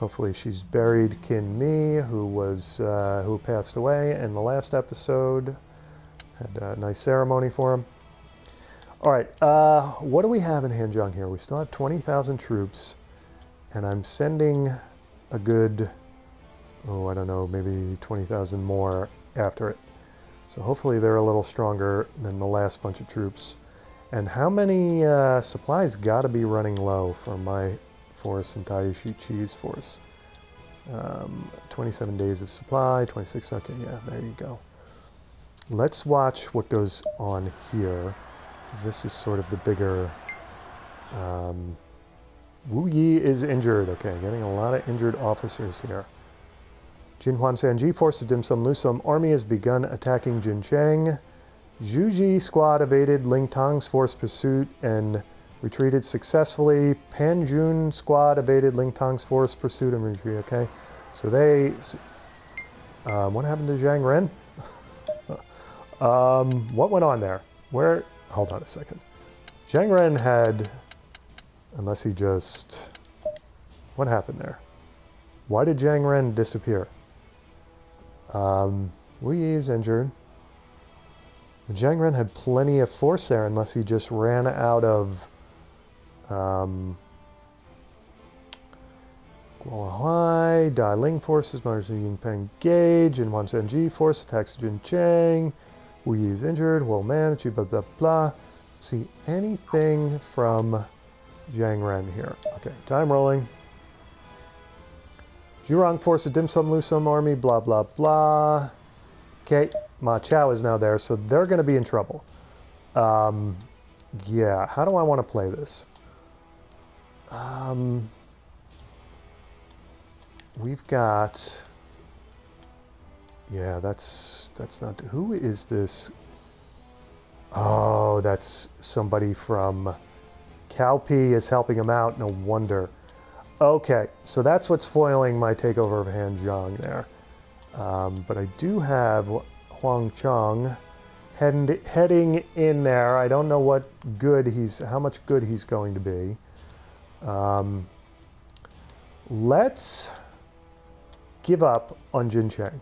Hopefully she's buried Kin Mi, who was uh, who passed away in the last episode. Had a nice ceremony for him. All right, uh, what do we have in Hanzhong here? We still have 20,000 troops, and I'm sending a good, oh, I don't know, maybe 20,000 more after it. So hopefully they're a little stronger than the last bunch of troops. And how many uh, supplies got to be running low for my force and Taishi Ci's force? Um, 27 days of supply, 26, okay, yeah, there you go. Let's watch what goes on here. This is sort of the bigger... Um, Wu Yi is injured. Okay, getting a lot of injured officers here. Jin Huan Sanji, force of Dim Sum Lusum army has begun attacking Jin Chang. Zhu Ji squad evaded Ling Tong's force pursuit and retreated successfully. Pan Jun squad evaded Ling Tong's force pursuit and. Okay, so they. Um, what happened to Zhang Ren? um, what went on there? Where? Hold on a second. Zhang Ren had, unless he just. What happened there? Why did Zhang Ren disappear? Um, Wu Yi is injured. Zhang Ren had plenty of force there unless he just ran out of um, Dai Ling forces, Marshal Yingpeng Gage, and Wan Senji force attacks Jin Chang. Wu is injured, well managed, blah blah blah. See anything from Zhang Ren here. Okay, time rolling. Zhurong force a Dim Sum Lusum army, blah, blah, blah. Okay, Ma Chao is now there, so they're going to be in trouble. Um, yeah, how do I want to play this? Um, we've got... Yeah, that's that's not... Who is this? Oh, that's somebody from... Cao is helping him out, no wonder. Okay, so that's what's foiling my takeover of Hanzhong there. Um, but I do have Huang Chong head, heading in there. I don't know what good he's, how much good he's going to be. Um, let's give up on Jin Chang.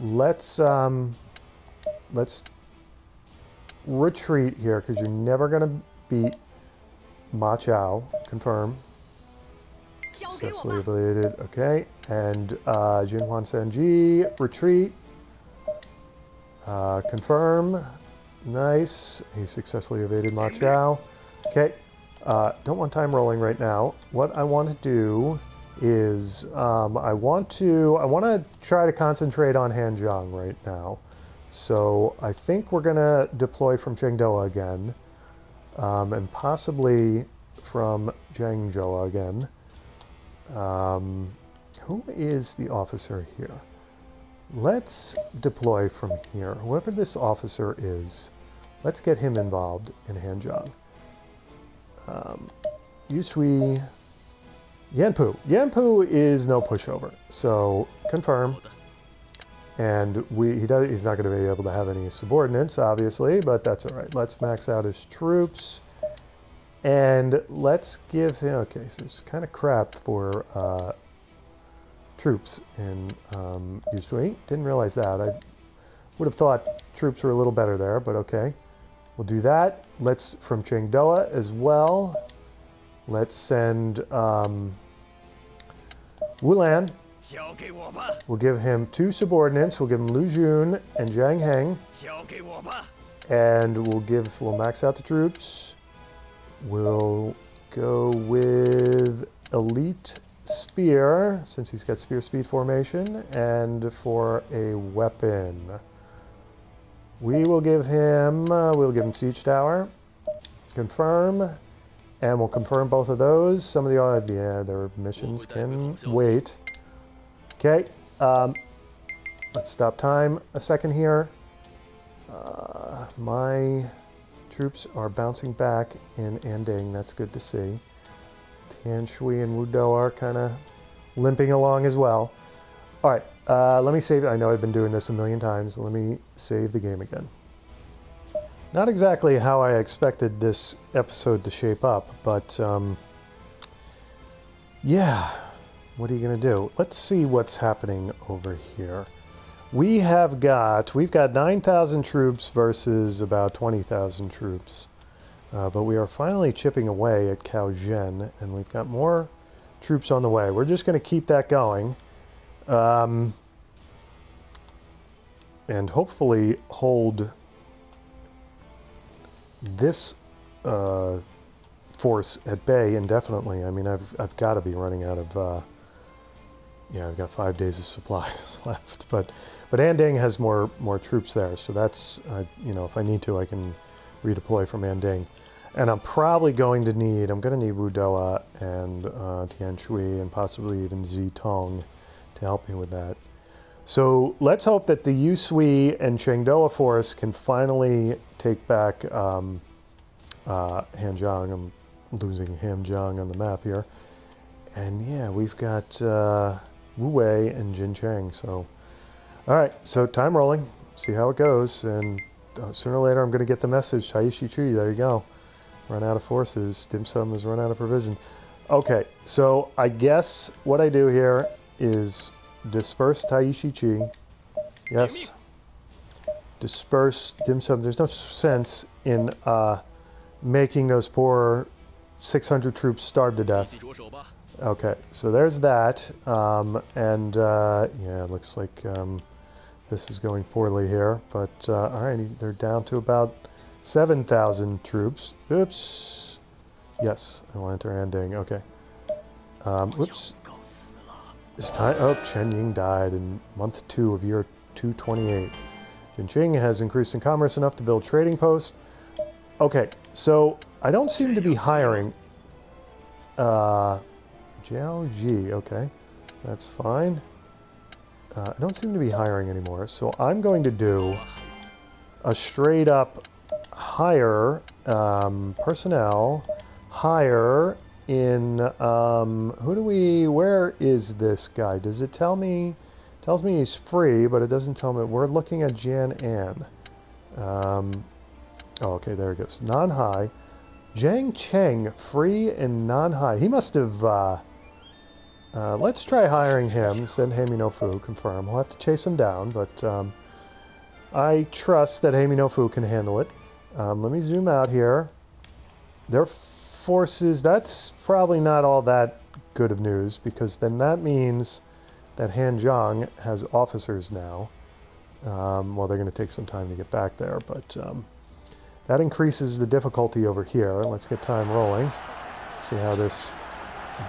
Let's um, let's retreat here because you're never going to beat Ma Chao. Confirm. Successfully evaded. Okay. And uh, Jinhuan Sanji, retreat. Uh, confirm. Nice. He successfully evaded Ma Chao. Okay. Uh, don't want time rolling right now. What I want to do is um, I want to I want to try to concentrate on Hanzhong right now. So I think we're gonna deploy from Chengdoa again, um, and possibly from Zhangzhou again. Um, who is the officer here? Let's deploy from here. Whoever this officer is, let's get him involved in Hanzhong. Um, Yusui Yanpu. Yanpu is no pushover, so confirm. And we he does he's not going to be able to have any subordinates, obviously, but that's all right. Let's max out his troops. And let's give him, okay, so it's kind of crap for uh, troops in um, Yusui. Didn't realize that. I would have thought troops were a little better there, but okay. We'll do that. Let's, from Chengdoa as well, let's send um, Wulan. We'll give him two subordinates. We'll give him Lu Jun and Zhang Heng. And we'll give, we'll max out the troops. We'll go with Elite Spear, since he's got Spear Speed Formation, and for a weapon. We will give him, uh, we'll give him Siege Tower, confirm, and we'll confirm both of those. Some of the other, yeah, missions can wait. Okay, um, let's stop time a second here. Uh, my troops are bouncing back in Anding. That's good to see. Tian Shui and Wudo are kind of limping along as well. All right, uh, let me save. I know I've been doing this a million times. Let me save the game again. Not exactly how I expected this episode to shape up, but um, yeah, what are you going to do? Let's see what's happening over here. We have got, we've got 9,000 troops versus about 20,000 troops. Uh, but we are finally chipping away at Cao Zhen, and we've got more troops on the way. We're just going to keep that going. Um, and hopefully hold this uh, force at bay indefinitely. I mean, I've, I've got to be running out of... Uh, yeah, I've got five days of supplies left, but but Anding has more more troops there, so that's uh, you know if I need to, I can redeploy from Anding. And I'm probably going to need, I'm going to need Wudu and uh, Tian Shui and possibly even Zi Tong to help me with that. So let's hope that the Yusui and Chengdu force can finally take back um, uh, Han Zhong. I'm losing Han Zhong on the map here. And yeah, we've got uh, Wu Wei and Jin Cheng. So, all right, so time rolling. See how it goes. And uh, sooner or later, I'm going to get the message. Taishi Ci, there you go. Run out of forces. Dim Sum has run out of provisions. Okay, so I guess what I do here is disperse Taishi Ci. Yes. Disperse Dim Sum. There's no sense in uh, making those poor 600 troops starve to death. Okay, so there's that. Um, and uh, yeah, it looks like um, this is going poorly here. But uh, all right, they're down to about 7,000 troops. Oops. Yes, I want to enter Anding. Okay. Um, oops. It's time. Oh, Chen Ying died in month two of year 228. Jincheng has increased in commerce enough to build trading posts. Okay, so I don't seem to be hiring. Uh, Jiao Ji, okay. That's fine. Uh, I don't seem to be hiring anymore, so I'm going to do a straight up hire um, personnel, hire in, um, who do we, where is this guy? Does it tell me, tells me he's free, but it doesn't tell me, we're looking at Jan An. Um, oh, okay, there it goes. Nanhai. Jiang Cheng, free and Nanhai. He must have, uh, uh, let's try hiring him. Send Hemi no Fu, confirm. We'll have to chase him down, but um, I trust that Hemi no Fu can handle it. Um, let me zoom out here. Their forces, that's probably not all that good of news because then that means that Han Zhong has officers now. Um, well, they're going to take some time to get back there, but um, that increases the difficulty over here. Let's get time rolling. See how this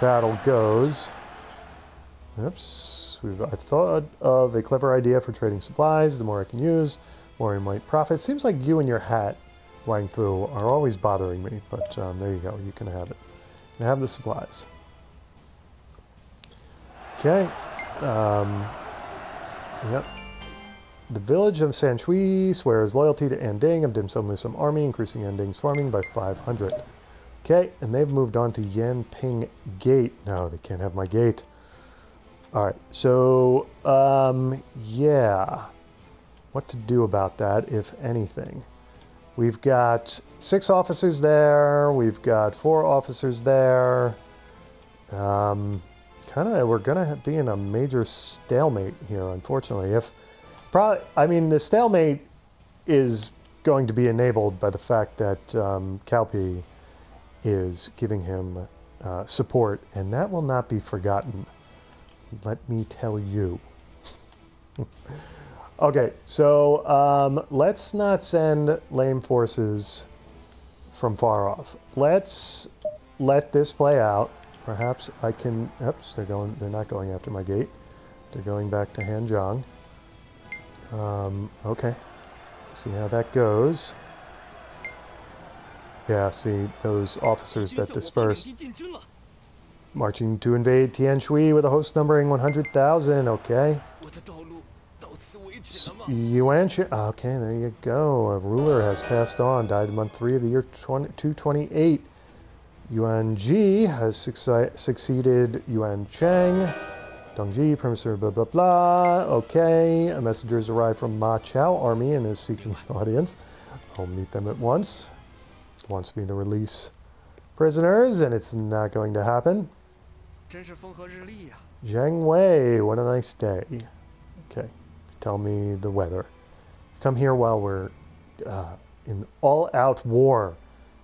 battle goes. Oops. We've, I've thought of a clever idea for trading supplies. The more I can use, more I might profit. Seems like you and your hat Wang Fu are always bothering me, but um, there you go. You can have it. Have the supplies. Okay. Um, yep. The village of Sanshui swears loyalty to Anding of Dim Sum Lusum army, increasing Anding's farming by 500. Okay, and they've moved on to Yanping Gate. No, they can't have my gate. Alright, so, um, yeah. What to do about that, if anything? We've got six officers there. We've got four officers there. Um, kind of, we're gonna be in a major stalemate here, unfortunately. If probably, I mean, the stalemate is going to be enabled by the fact that um, Calpe is giving him uh, support, and that will not be forgotten. Let me tell you. Okay, so um, let's not send lame forces from far off. Let's let this play out. Perhaps I can. Oops, they're going. They're not going after my gate. They're going back to Han Zhong. Um, okay, see how that goes. Yeah, see those officers that dispersed. Marching to invade Tianshui with a host numbering 100,000. Okay. Yuan ah, Okay, there you go. A ruler has passed on. Died in month three of the year 20, 228. Yuan Ji has succeeded Yuan Cheng. Dongji, Premier, blah, blah, blah. Okay, a messenger has arrived from Ma Chao army and is seeking an audience. I'll meet them at once. Wants me to release prisoners, and it's not going to happen. Zhang Wei, what a nice day. Okay tell me the weather. Come here while we're uh, in all-out war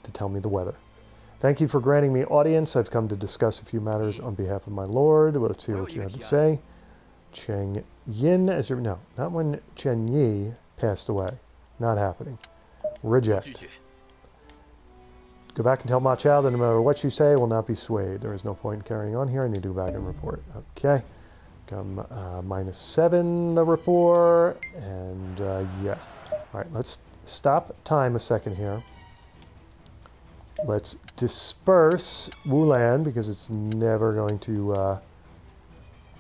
to tell me the weather. Thank you for granting me audience. I've come to discuss a few matters on behalf of my lord. Let's hear what you have to say. Cheng Yin as your no, not when Chen Yi passed away. Not happening. Reject. Go back and tell Ma Chao that no matter what you say, will not be swayed. There is no point in carrying on here. I need to go back and report. Okay. Come uh, minus seven the rapport, and uh, yeah. All right, let's stop time a second here. Let's disperse Wulan because it's never going to uh,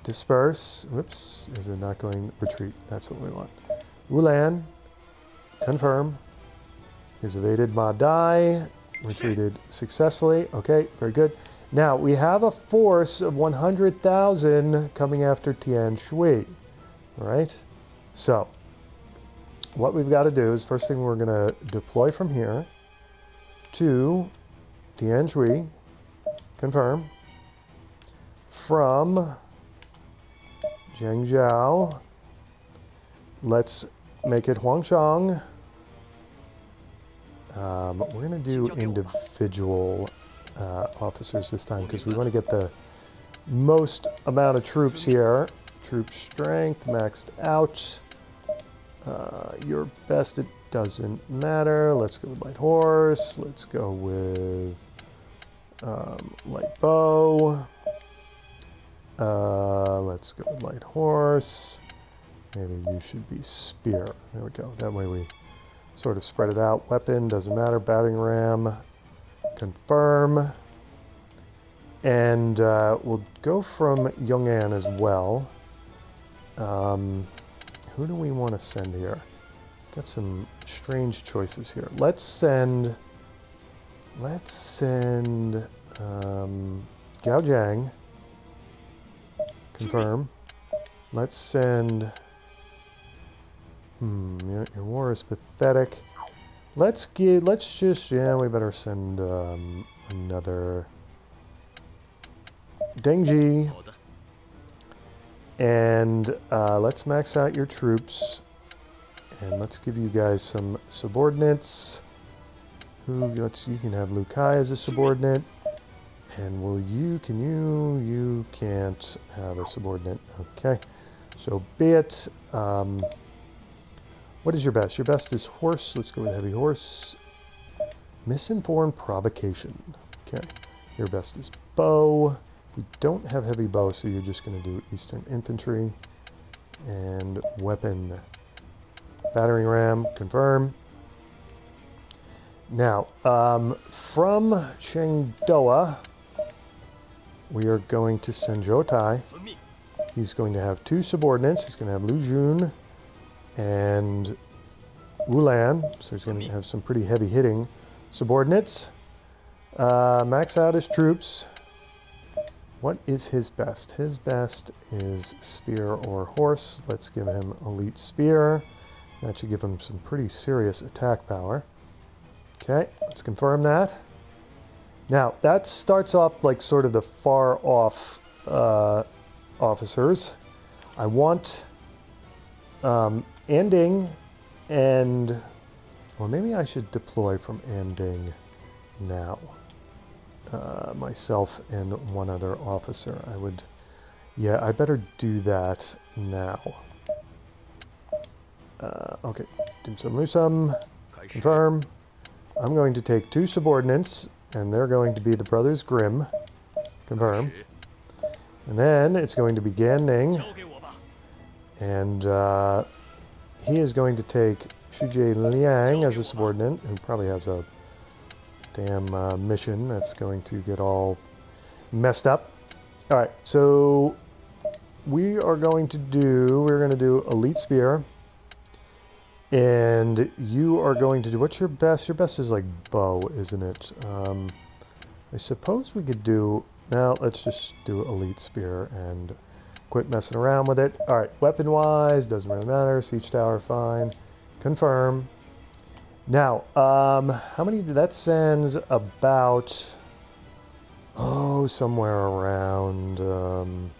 disperse. Whoops, is it not going retreat? That's what we want. Wulan, confirm, is evaded Ma Dai, retreated successfully. Okay, very good. Now, we have a force of 100,000 coming after Tian Shui. All right? So, what we've got to do is first thing we're going to deploy from here to Tian Shui. Confirm. From Zhengzhou. Let's make it Huangshang. Um, we're going to do individual uh, officers this time because we want to get the most amount of troops here. Troop strength maxed out. Uh, your best, it doesn't matter. Let's go with light horse. Let's go with um, light bow. Uh, let's go with light horse. Maybe you should be spear. There we go. That way we sort of spread it out. Weapon, doesn't matter. Battering ram, confirm. And uh, we'll go from Yong'an as well. Um, who do we want to send here? Got some strange choices here. Let's send... Let's send... Um, Gao Jiang. Confirm. Let's send... Hmm, your, your war is pathetic. Let's get, let's just, yeah, we better send um, another Dengji. And uh, let's max out your troops. And let's give you guys some subordinates. Who, let's, you can have Lu Kai as a subordinate. And will you, can you, you can't have a subordinate. Okay, so be it. Um, what is your best? Your best is horse. Let's go with heavy horse. Misinformed provocation. Okay. Your best is bow. We don't have heavy bow, so you're just going to do eastern infantry. And weapon. Battering ram. Confirm. Now, um, from Chengdu, we are going to send Zhou Tai. He's going to have two subordinates. He's going to have Lu Jun and Wulan, so he's going to have some pretty heavy hitting subordinates. Uh, max out his troops. What is his best? His best is spear or horse. Let's give him elite spear. That should give him some pretty serious attack power. Okay, let's confirm that. Now, that starts off like sort of the far off uh, officers. I want um, Anding and... Well, maybe I should deploy from Anding now. Uh, myself and one other officer. I would... Yeah, I better do that now. Uh, okay, dim sum lusum, confirm. I'm going to take two subordinates, and they're going to be the Brothers Grimm, confirm. And then it's going to be Gan Ning, and uh, he is going to take Xu Liang as a subordinate, who probably has a damn uh, mission that's going to get all messed up. All right, so we are going to do, we're going to do Elite Spear. And you are going to do, what's your best? Your best is like bow, isn't it? Um, I suppose we could do, now let's just do Elite Spear and Quit messing around with it. Alright, weapon-wise, doesn't really matter. Siege tower, fine. Confirm. Now, um, how many... That sends about... Oh, somewhere around... Um,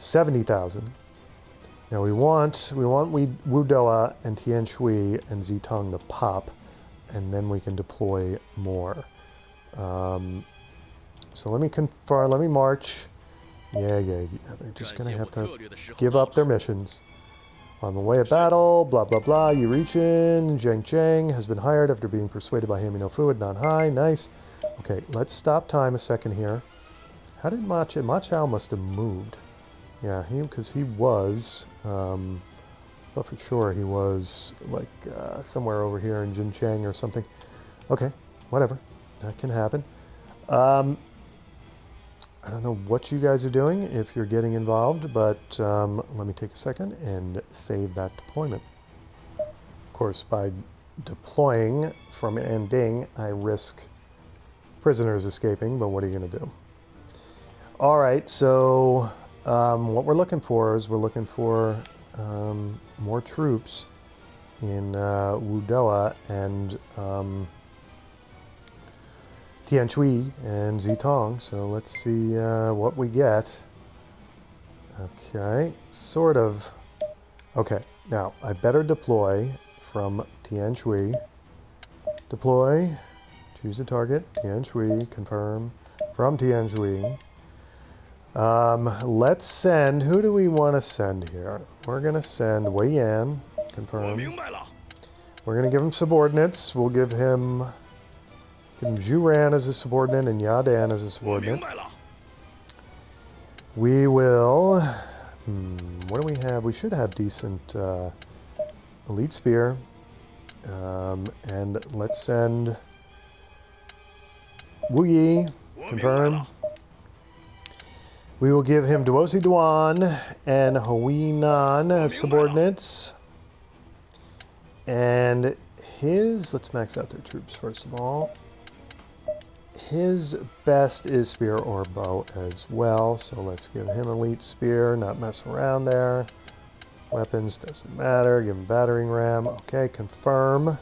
70,000. Now we want we want we Wu Doa and Tian Shui and Zitong to pop, and then we can deploy more. Um, so let me confirm, let me march. Yeah, yeah, yeah. They're just to have to give up their missions. On the way of battle, blah, blah, blah. You reach in. Zheng Cheng has been hired after being persuaded by Hami no Fu at Nanhai. Nice. Okay, let's stop time a second here. How did Ma Chao? Ma Chao must have moved. Yeah, he because he was. Um, I thought for sure he was like uh, somewhere over here in Jincheng or something. Okay, whatever. That can happen. Um, I don't know what you guys are doing if you're getting involved, but um, let me take a second and save that deployment. Of course, by deploying from Anding, I risk prisoners escaping, but what are you going to do? All right, so um, what we're looking for is we're looking for um, more troops in uh, Wudu and um, Tianshui and Zitong. So let's see uh, what we get. Okay, sort of. Okay, now I better deploy from Tianshui. Deploy, choose a target, Tianshui, confirm, from Tianshui. Um, let's send, who do we want to send here? We're going to send Wei Yan, confirm. We're going to give him subordinates. We'll give him, give him Zhu Ran as a subordinate and Yadan as a subordinate. We will, hmm, what do we have? We should have decent uh, elite spear. Um, and let's send Wu Yi, confirm. We will give him Duosi Duan and Huinan as subordinates. And his, let's max out their troops first of all. His best is spear or bow as well, so let's give him elite spear, not mess around there. Weapons, doesn't matter, give him battering ram. Okay, confirm.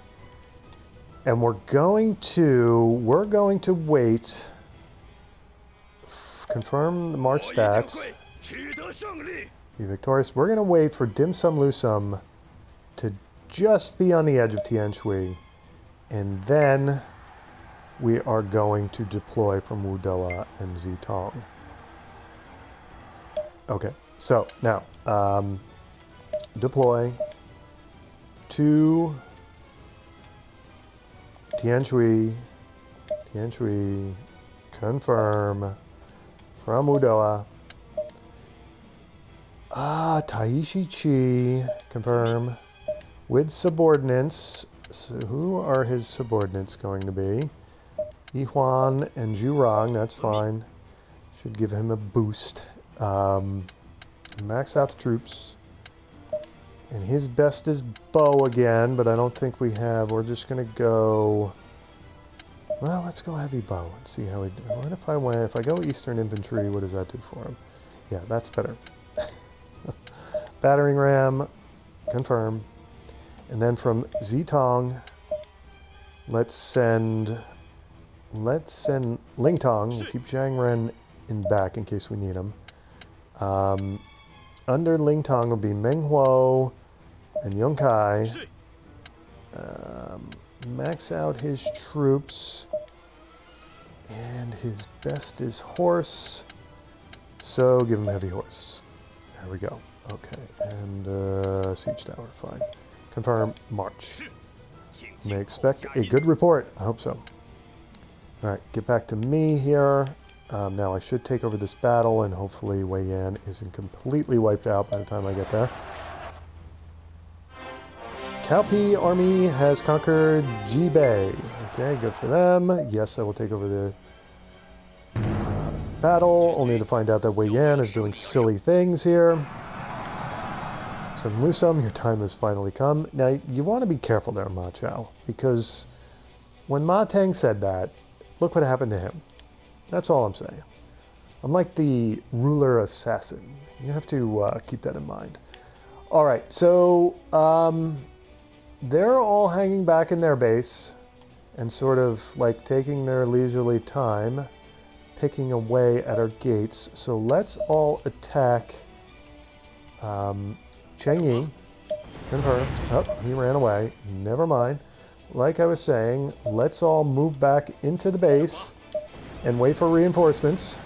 And we're going to, we're going to wait confirm the March oh, stats. Be victorious. We're going to wait for Dim Sum Lusum to just be on the edge of Tianshui. And then we are going to deploy from Wudu and Zitong. Okay, so now um, deploy to Tianshui, Tianshui, confirm, from Wudu. Ah, Taishi Ci, confirm. With subordinates, so who are his subordinates going to be? Yihuan and Jurong, that's fine. Should give him a boost. Um, max out the troops. And his best is bow again, but I don't think we have. We're just going to go... Well, let's go heavy bow and see how we do. What if I went, if I go Eastern Infantry, what does that do for him? Yeah, that's better. Battering ram, confirm. And then from Zitong, let's send, let's send Lingtong. We'll keep Zhang Ren in back in case we need him. Um, under Lingtong will be Meng Huo and Yong Kai. Um, max out his troops. And his best is horse. So give him heavy horse. There we go. Okay, and uh, siege tower, fine. Confirm march. May expect a good report. I hope so. Alright, get back to me here. Um, now I should take over this battle and hopefully Wei Yan isn't completely wiped out by the time I get there. Calpi army has conquered Jibei. Okay, good for them. Yes, I will take over the uh, battle, only to find out that Wei Yan is doing silly things here. So Lusum, your time has finally come. Now, you want to be careful there, Ma Chao, because when Ma Teng said that, look what happened to him. That's all I'm saying. I'm like the ruler assassin. You have to uh, keep that in mind. All right, so um, they're all hanging back in their base and sort of like taking their leisurely time, picking away at our gates. So let's all attack um, Cheng Yi. Confirm. Oh, he ran away. Never mind. Like I was saying, let's all move back into the base and wait for reinforcements.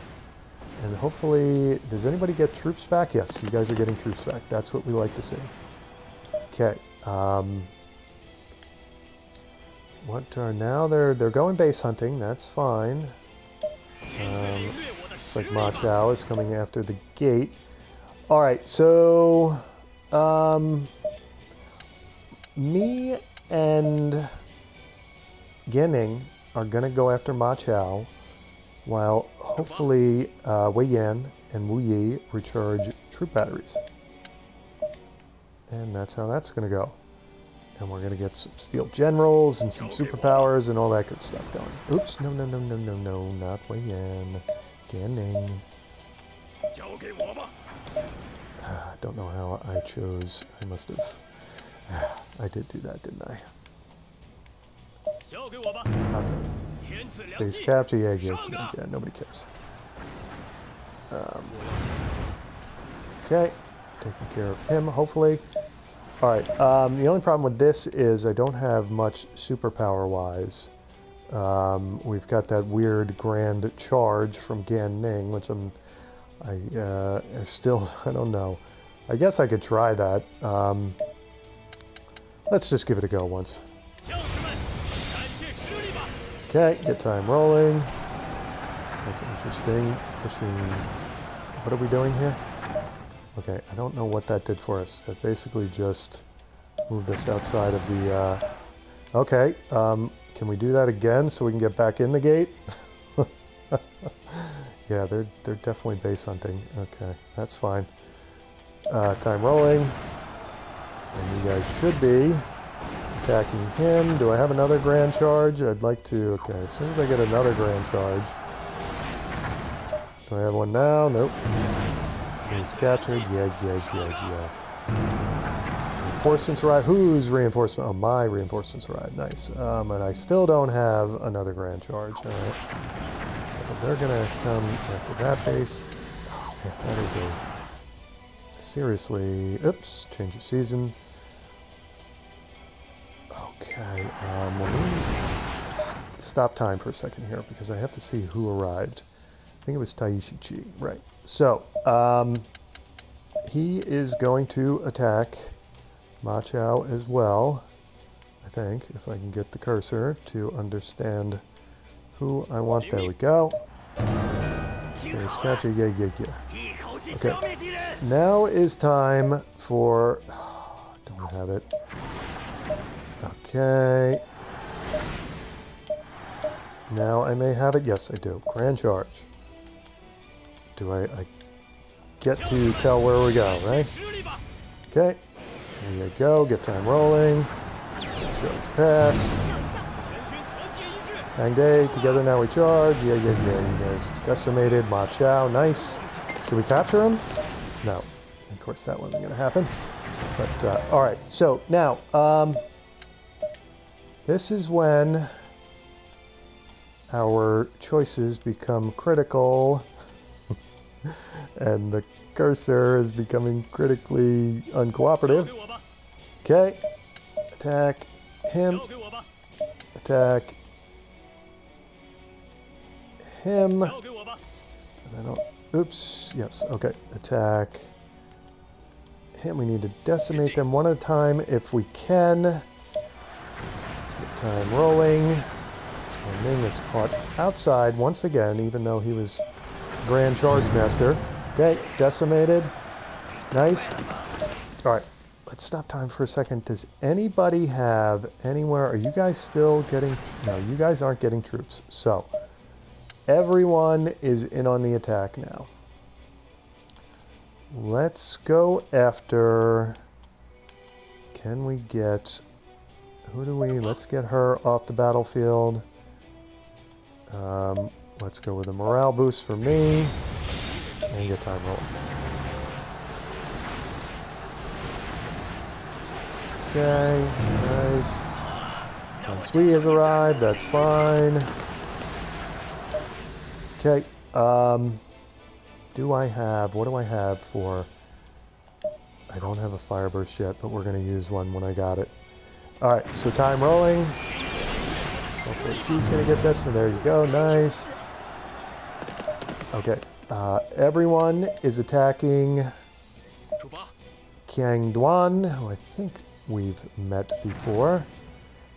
And hopefully, does anybody get troops back? Yes, you guys are getting troops back. That's what we like to see. Okay. Um, what are now? They're they're going base hunting. That's fine. Um, looks like Ma Chao is coming after the gate. All right, so um, me and Gan Ning are gonna go after Ma Chao, while hopefully uh, Wei Yan and Wu Yi recharge troop batteries. And that's how that's gonna go. And we're gonna get some steel generals and some superpowers and all that good stuff going. Oops, no, no, no, no, no, no, not Wei Yan. Gan Ning. I don't know how I chose. I must have. I did do that, didn't I? Okay. Base capture, yeah, yeah, yeah, yeah, nobody cares. Um, okay, taking care of him, hopefully. Alright, um, the only problem with this is I don't have much superpower-wise. Um, we've got that weird grand charge from Gan Ning, which I'm I, uh, still, I don't know. I guess I could try that. Um, let's just give it a go once. Okay, get time rolling. That's interesting. Pushing. What are we doing here? Okay, I don't know what that did for us. That basically just moved us outside of the... Uh... Okay, um, can we do that again so we can get back in the gate? Yeah, they're they're definitely base hunting. Okay, that's fine. Uh, time rolling. And you guys should be attacking him. Do I have another grand charge? I'd like to. Okay, as soon as I get another grand charge. Do I have one now? Nope. He's captured. Yeah, yeah, yeah, yeah. Reinforcements arrive. Whose reinforcement? Oh, my reinforcements arrive. Nice. Um, and I still don't have another grand charge. All right. So they're gonna come after that base. Oh, that is a seriously. Oops, change of season. Okay, um, let me stop time for a second here because I have to see who arrived. I think it was Taishi Ci, right? So, um, he is going to attack Ma Chao as well. I think, if I can get the cursor to understand who I want. There we go. Okay, Scotcher, yeah, yeah, yeah. Okay. Now is time for... don't have it. Okay. Now I may have it. Yes, I do. Grand charge. Do I, I get to tell where we go, right? Okay. There you go. Get time rolling. Go past. Pang De, together now we charge. Yeah, yeah, yeah, you guys decimated Ma Chao. Nice. Did we capture him? No. Of course, that wasn't going to happen. But, uh, alright. So, now, um, this is when our choices become critical and the cursor is becoming critically uncooperative. Okay. Attack him. Attack him. And I don't... Oops. Yes. Okay. Attack And We need to decimate them one at a time if we can. Get time rolling. And Ming is caught outside once again, even though he was Grand Charge Master. Okay, decimated. Nice. Alright, let's stop time for a second. Does anybody have anywhere... Are you guys still getting... No, you guys aren't getting troops. So, Everyone is in on the attack now. Let's go after... Can we get... Who do we... Let's get her off the battlefield. Um, let's go with a morale boost for me. And get time roll. Okay, nice. Sui has arrived, that's fine. Okay, um, do I have, what do I have for, I don't have a fire burst yet, but we're going to use one when I got it. Alright, so time rolling. She's gonna get this one. There you go, nice. Okay, uh, everyone is attacking Kiang Duan, who I think we've met before.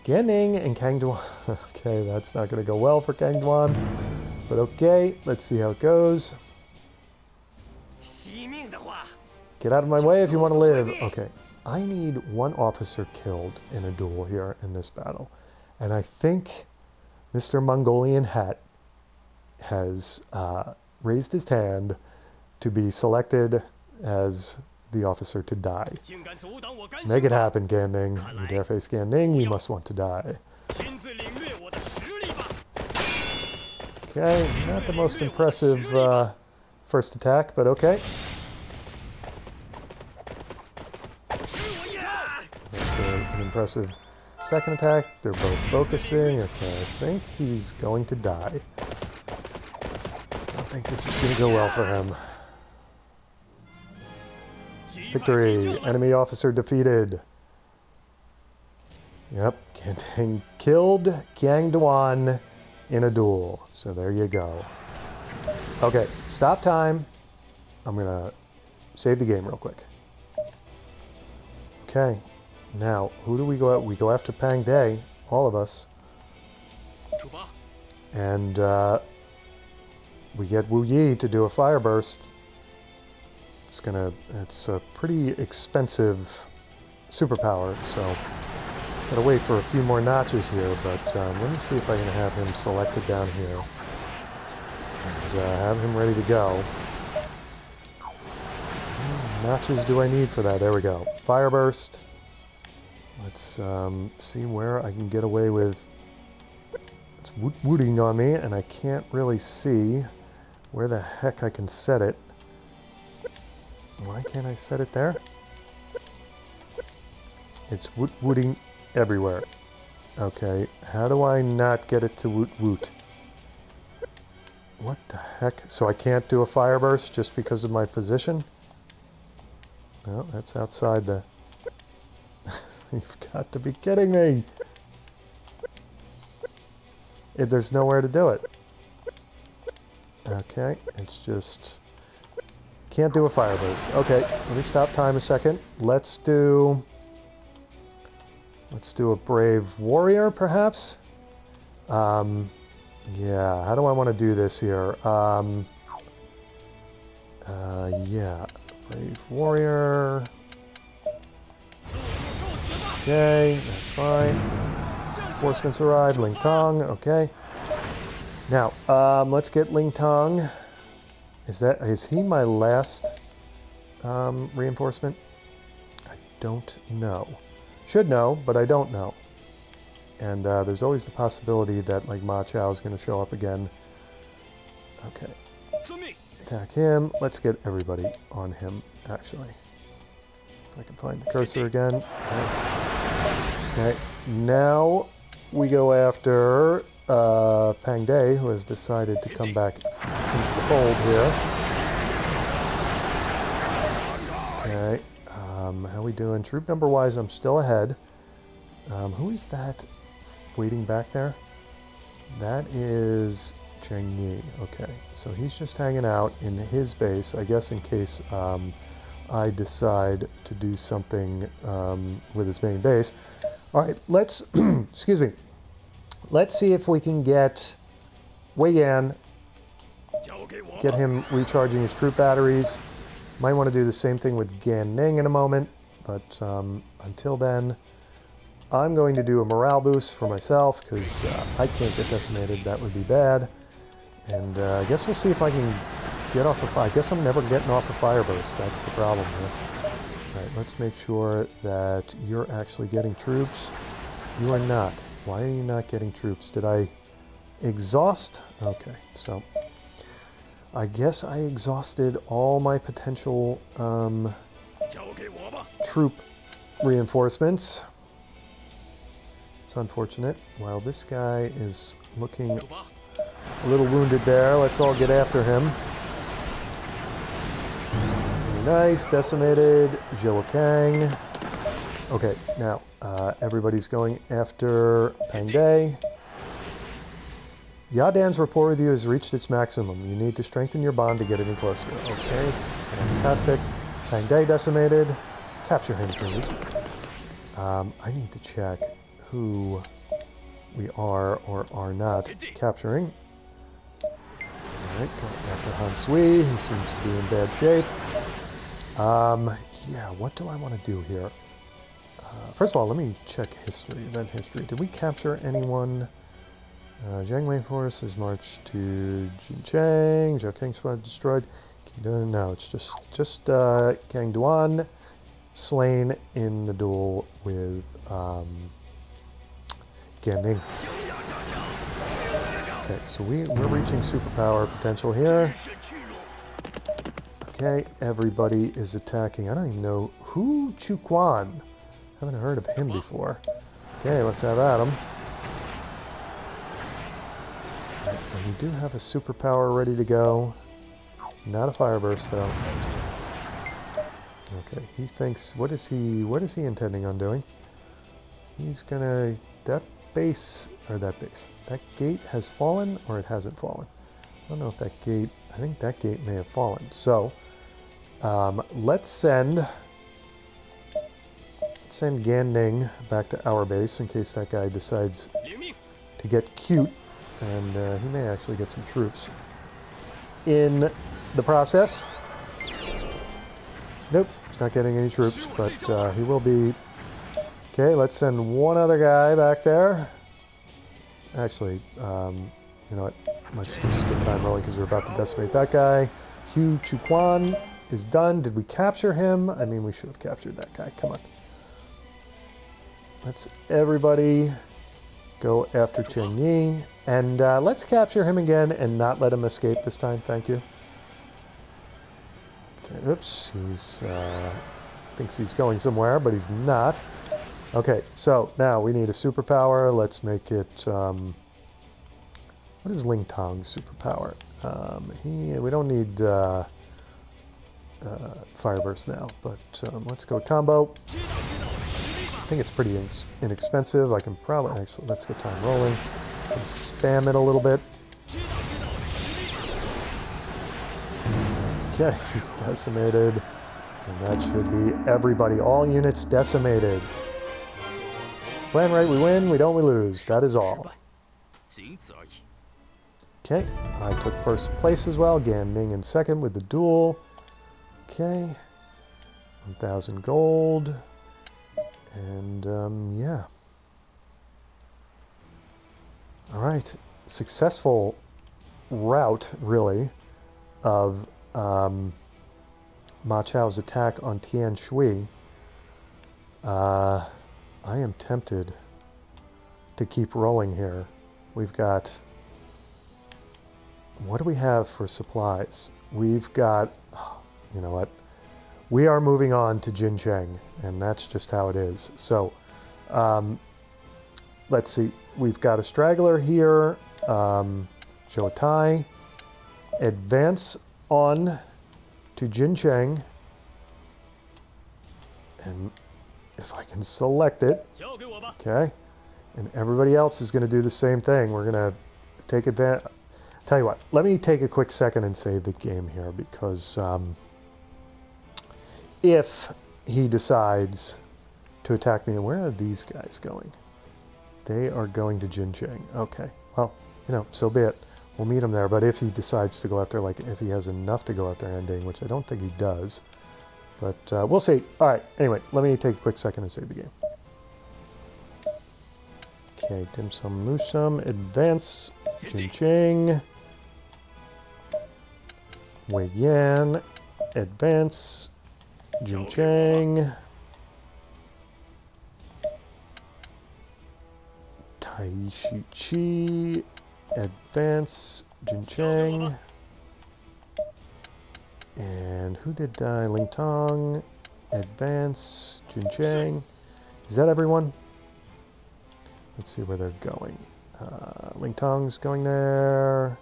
Gan Ning and Kang Duan. okay, that's not gonna go well for Kang Duan. But okay, let's see how it goes. Get out of my way if you want to live. Okay, I need one officer killed in a duel here in this battle. And I think Mr. Mongolian Hat has uh, raised his hand to be selected as the officer to die. Make it happen, Gan Ning. You dare face Gan Ning, you must want to die. Okay, not the most impressive uh, first attack, but okay. That's a, an impressive second attack. They're both focusing. Okay, I think he's going to die. I don't think this is going to go well for him. Victory! Enemy officer defeated. Yep, killed Kiang Duan in a duel. So there you go. Okay, stop time. I'm gonna save the game real quick. Okay, now who do we go at? We go after Pang De, all of us. And uh, we get Wu Yi to do a fire burst. It's gonna, it's a pretty expensive superpower, so Gotta wait for a few more notches here, but um, let me see if I can have him selected down here. And uh, have him ready to go. Hmm, notches do I need for that? There we go. Fire burst. Let's um, see where I can get away with... It's woot wooting on me, and I can't really see where the heck I can set it. Why can't I set it there? It's woot wooting everywhere. Okay, how do I not get it to woot woot? What the heck? So I can't do a fire burst just because of my position? No, that's outside the... You've got to be kidding me! It, there's nowhere to do it. Okay, it's just... Can't do a fire burst. Okay, let me stop time a second. Let's do... Let's do a brave warrior, perhaps? Um, yeah, how do I want to do this here? Um, uh, yeah, brave warrior. Okay, that's fine. Reinforcements arrived. Ling Tong, okay. Now, um, let's get Ling Tong. Is that is he my last um, reinforcement? I don't know. Should know, but I don't know. And uh, there's always the possibility that like Ma Chao is going to show up again. Okay. Attack him. Let's get everybody on him, actually. If I can find the cursor again. Okay. okay. Now we go after uh, Pang De, who has decided to come back into the fold here. Okay. Um, how we doing? Troop number wise, I'm still ahead. Um, who is that waiting back there? That is Cheng Yi. Okay, so he's just hanging out in his base, I guess in case um, I decide to do something um, with his main base. All right, let's, excuse me, let's see if we can get Wei Yan, get him recharging his troop batteries. Might want to do the same thing with Gan Ning in a moment, but um, until then, I'm going to do a morale boost for myself because uh, I can't get decimated. That would be bad. And uh, I guess we'll see if I can get off of... I guess I'm never getting off a fire burst. That's the problem here. Alright, let's make sure that you're actually getting troops. You are not. Why are you not getting troops? Did I exhaust? Okay, so I guess I exhausted all my potential um, troop reinforcements. It's unfortunate. While this guy is looking a little wounded there, let's all get after him. Nice, decimated. Zhou Kang. Okay, now uh, everybody's going after Pang De. Yadan's rapport with you has reached its maximum. You need to strengthen your bond to get any closer. Okay, fantastic. Pang De decimated. Capture him, please. Um, I need to check who we are or are not capturing. Alright, going after Han Sui, who seems to be in bad shape. Um, yeah, what do I want to do here? Uh, first of all, let me check history, event history. Did we capture anyone? Uh, Jiang Wei Force has marched to Jincheng. Zhou King's destroyed. No, it's just just uh, Kang Duan slain in the duel with um, Gan Ning. Okay, so we, we're reaching superpower potential here. Okay, everybody is attacking. I don't even know who Chu Quan. Haven't heard of him before. Okay, let's have. And we do have a superpower ready to go. Not a fire burst though. Okay, he thinks what is he what is he intending on doing? He's gonna that base or that base. That gate has fallen or it hasn't fallen. I don't know if that gate I think that gate may have fallen. So um, let's send send Gan Ning back to our base in case that guy decides to get cute, and uh, he may actually get some troops. In the process, nope, he's not getting any troops, but uh, he will be. Okay, let's send one other guy back there. Actually, um, you know what? Let's just get time rolling because we're about to decimate that guy. Hugh Chuquan is done. Did we capture him? I mean, we should have captured that guy. Come on. Let's everybody go after Chen Yi. And uh, let's capture him again and not let him escape this time. Thank you. Oops. He's uh, thinks he's going somewhere, but he's not. Okay, so now we need a superpower. Let's make it... Um, what is Ling Tong's superpower? Um, he, we don't need... Uh, uh, Fireburst now, but um, let's go combo. I think it's pretty inexpensive. I can probably actually let's get time rolling and spam it a little bit. Okay, he's decimated. And that should be everybody. All units decimated. Plan right, we win. We don't, we lose. That is all. Okay, I took first place as well. Gan Ning in second with the duel. Okay. 1,000 gold. And, um, yeah. Alright. Successful route, really, of um, Ma Chao's attack on Tian Shui. Uh, I am tempted to keep rolling here. We've got... What do we have for supplies? We've got... You know what? We are moving on to Jin Jincheng, and that's just how it is. So, um, let's see. We've got a straggler here, um, Tai. Advance on to Jincheng. And if I can select it, okay. And everybody else is going to do the same thing. We're going to take advantage. Tell you what, let me take a quick second and save the game here because um, if he decides to attack me. Where are these guys going? They are going to Jincheng. Okay. Well, you know, so be it. We'll meet him there. But if he decides to go after, like, if he has enough to go after Anding, which I don't think he does. But uh, we'll see. All right. Anyway, let me take a quick second and save the game. Okay, Dim Sum Lusum, advance, Jincheng, Wei Yan, advance, Jincheng. Taishi Ci. Advance. Jincheng. And who did die? Ling Tong. Advance. Jincheng. Is that everyone? Let's see where they're going. Uh, Ling Tong's going there.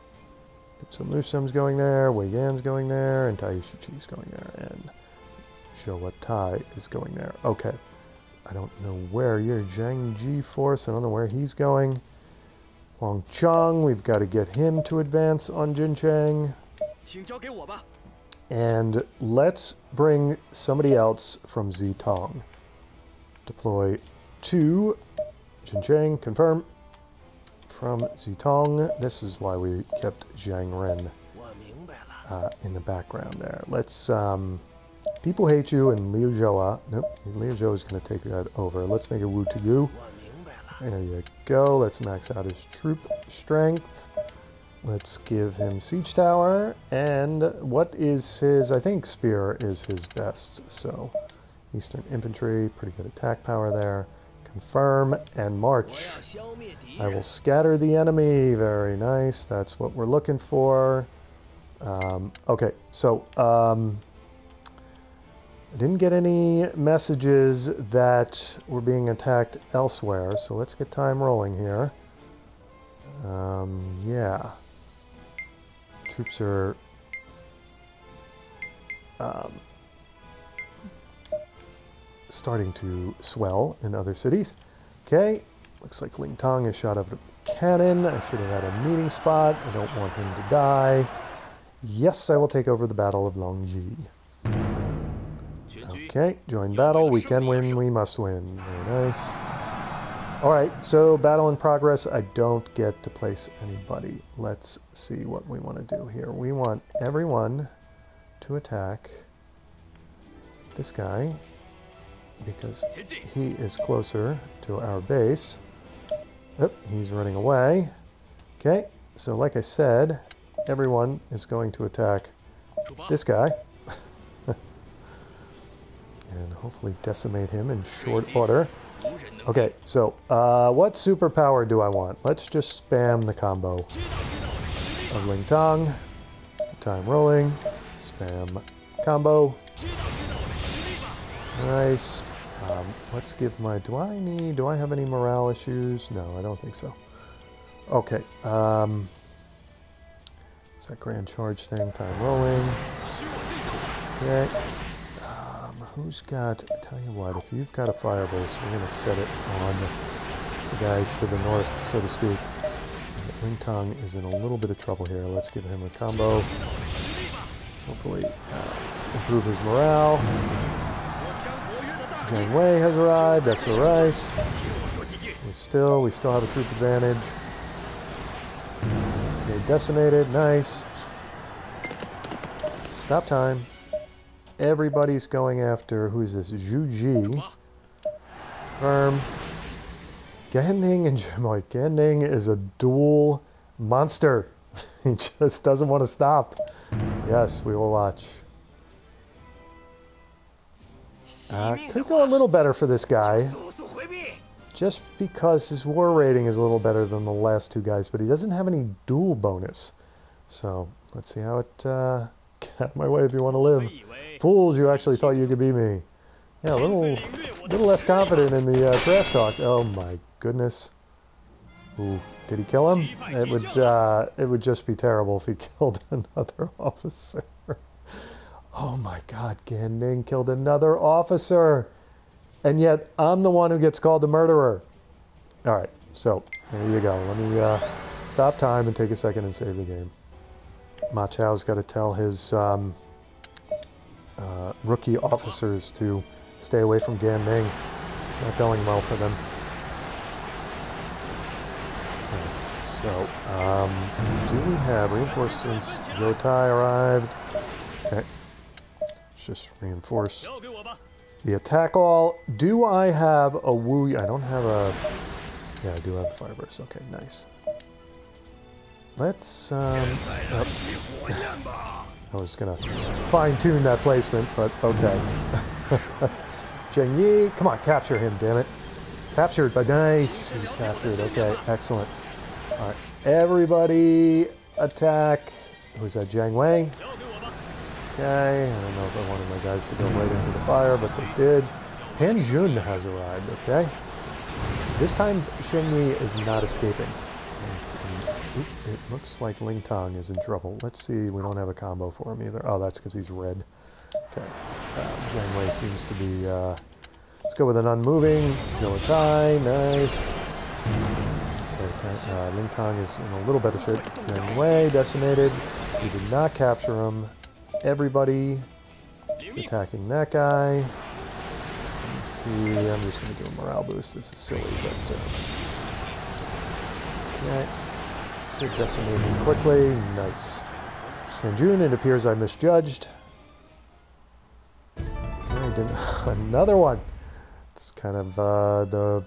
So Lusum's going there. Wei Yan's going there. And Taishi Ci's going there. And Tai is going there. Okay. I don't know where you're. Zhang Ji Force, I don't know where he's going. Huang Chang, we've got to get him to advance on Jincheng. And let's bring somebody else from Zitong. Deploy to Jincheng, confirm. From Zitong, this is why we kept Zhang Ren uh, in the background there. Let's, um, people hate you and Liu Zhou, nope, Liu Zhou is going to take that over. Let's make it Wu to you. There you go. Let's max out his troop strength. Let's give him Siege Tower. And what is his... I think Spear is his best. So, Eastern Infantry, pretty good attack power there. Confirm and march. I will scatter the enemy. Very nice. That's what we're looking for. Um, okay, so... Um, I didn't get any messages that we're being attacked elsewhere, so let's get time rolling here. Um, yeah. Troops are... Um, starting to swell in other cities. Okay, looks like Ling Tong is shot up a cannon. I should have had a meeting spot. I don't want him to die. Yes, I will take over the Battle of Longji. Okay, join battle. We can win, we must win. Very nice. Alright, so battle in progress. I don't get to place anybody. Let's see what we want to do here. We want everyone to attack this guy because he is closer to our base. Oh, he's running away. Okay, so like I said, everyone is going to attack this guy and hopefully decimate him in short order. Okay, so uh, what superpower do I want? Let's just spam the combo of Ling Tong. Time rolling. Spam combo. Nice. Um, let's give my... Do I need... Do I have any morale issues? No, I don't think so. Okay. Um, is that grand charge thing? Time rolling. Okay. Who's got, I tell you what, if you've got a fire base, we're going to set it on the guys to the north, so to speak. Ling Tong is in a little bit of trouble here. Let's give him a combo. Hopefully uh, improve his morale. Jiang Wei has arrived, that's alright. We still, we still have a troop advantage. Okay, decimated, nice. Stop time. Everybody's going after, who's this? Zhu Ji. Firm. Gan Ning and Jemoy. Gan Ning is a duel monster. he just doesn't want to stop. Yes, we will watch. Uh, could go a little better for this guy. Just because his war rating is a little better than the last two guys, but he doesn't have any duel bonus. So, let's see how it... Uh, get out of my way if you want to live. Fools, you actually thought you could be me. Yeah, a little, little less confident in the uh, trash talk. Oh my goodness. Ooh, did he kill him? It would, uh, it would just be terrible if he killed another officer. Oh my god, Gan killed another officer! And yet, I'm the one who gets called the murderer. Alright, so, there you go. Let me uh, stop time and take a second and save the game. Ma Chao's got to tell his um, uh, rookie officers to stay away from Gan Ning. It's not going well for them. So, um, do we have reinforcements? Zhou Tai arrived. Okay. Let's just reinforce the attack all. Do I have a Wu? I don't have a... Yeah, I do have Fireburst. Okay, nice. Let's, um... Oh. I was gonna fine-tune that placement, but okay. Zheng Yi, come on, capture him, damn it. Captured, but nice. He's captured, okay, excellent. Alright, everybody attack. Who's that, Jiang Wei? Okay, I don't know if I wanted my guys to go right into the fire, but they did. Han Jun has arrived, okay? This time, Zheng Yi is not escaping. Oop, it looks like Ling Tong is in trouble. Let's see, we don't have a combo for him either. Oh, that's because he's red. Okay. Uh, Jiang Wei seems to be uh, Let's go with an unmoving. Zhou Tai, nice. Okay, uh, Ling Tong is in a little of shit. Getting away, decimated. We did not capture him. Everybody is attacking that guy. Let's see, I'm just going to do a morale boost. This is silly, but... Uh, okay. Him quickly. Nice. In June, it appears I misjudged. Okay, another one. It's kind of uh, the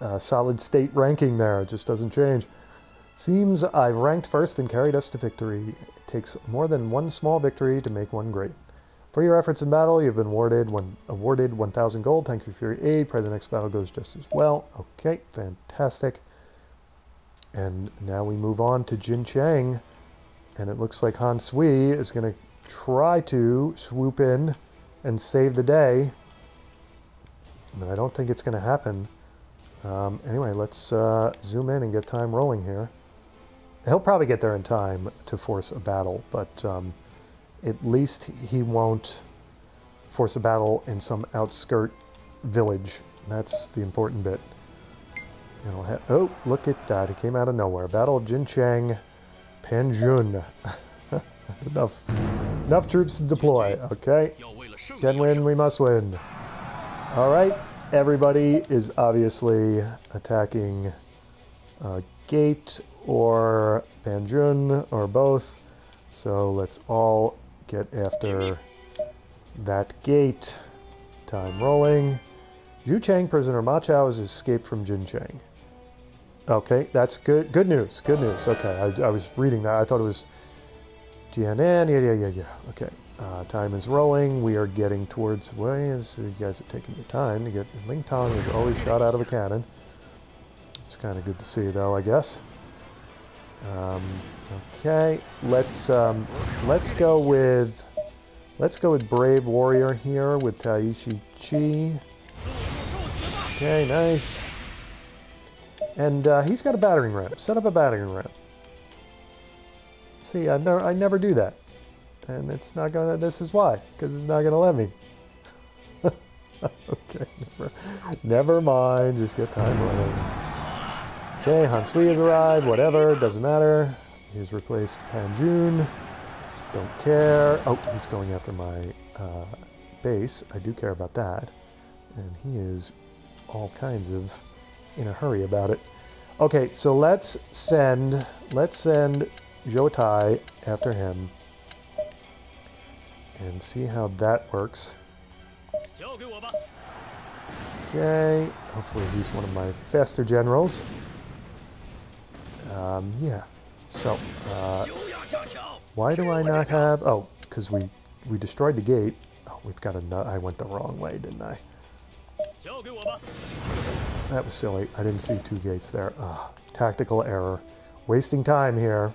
uh, solid state ranking there. It just doesn't change. Seems I've ranked first and carried us to victory. It takes more than one small victory to make one great. For your efforts in battle, you've been awarded one, awarded 1,000 gold. Thank you for your aid. Pray the next battle goes just as well. Okay, fantastic. And now we move on to Jincheng. And it looks like Han Sui is going to try to swoop in and save the day. But I don't think it's going to happen. Um, anyway, let's uh, zoom in and get time rolling here. He'll probably get there in time to force a battle, but um, at least he won't force a battle in some outskirt village. That's the important bit. Oh, look at that. He came out of nowhere. Battle of Jincheng, Panjun. enough, enough troops to deploy. Okay. Can win, we must win. All right. Everybody is obviously attacking uh, Gate or Panjun or both. So let's all get after that gate. Time rolling. Zhu Chang, prisoner Ma Chao, has escaped from Jincheng. Okay, that's good. Good news. Good news. Okay, I, I was reading that. I thought it was GNN. Yeah, yeah, yeah, yeah. Okay. Uh, time is rolling. We are getting towards ways. You guys are taking your time to get. Ling Tong is always shot out of a cannon. It's kind of good to see, though, I guess. Um, okay, let's um, let's go with let's go with Brave Warrior here with Taishi Ci. Okay, nice. And uh, he's got a battering ram. Set up a battering ram. See, I never I never do that, and it's not gonna. This is why, because it's not gonna let me. okay, never, never mind. Just get time running. Okay, Han Sui has arrived, whatever, doesn't matter. He's replaced Han Jun. Don't care. Oh, he's going after my uh, base. I do care about that. And he is all kinds of in a hurry about it. Okay, so let's send let's send Zhou Tai after him and see how that works. Okay, hopefully he's one of my faster generals. Um, yeah. So, uh, why do I not have... Oh, because we, we destroyed the gate. Oh, we've got a... I went the wrong way, didn't I? That was silly. I didn't see two gates there. Ugh, tactical error. Wasting time here.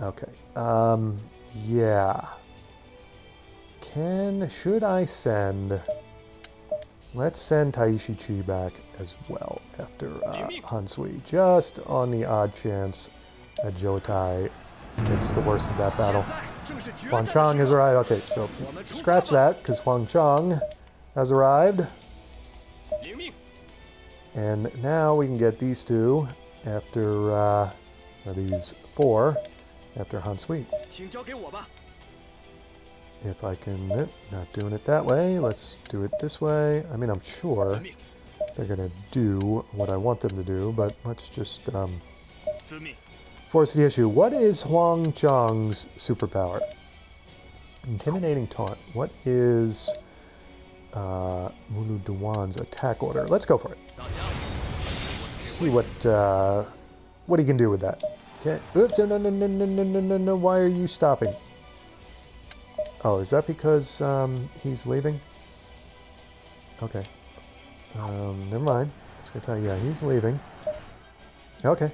Okay. Um, yeah. Can... Should I send... Let's send Taishi Ci back as well after uh, Han Sui, just on the odd chance that Zhou Tai gets the worst of that battle. Huang Chang has arrived. Okay, so scratch that, because Huang Chang has arrived. And now we can get these two after, uh, these four after Han Sui if I can, not doing it that way, let's do it this way. I mean, I'm sure they're going to do what I want them to do, but let's just um, force the issue. What is Huang Chang's superpower? Intimidating Taunt. What is uh, Mulu Dewan's attack order? Let's go for it. See what uh, what he can do with that. Okay. Oops, no, no, no, no, no, no, no, no. Why are you stopping? Oh, is that because um, he's leaving? Okay. Um, never mind. It's gonna tell you, yeah, he's leaving. Okay.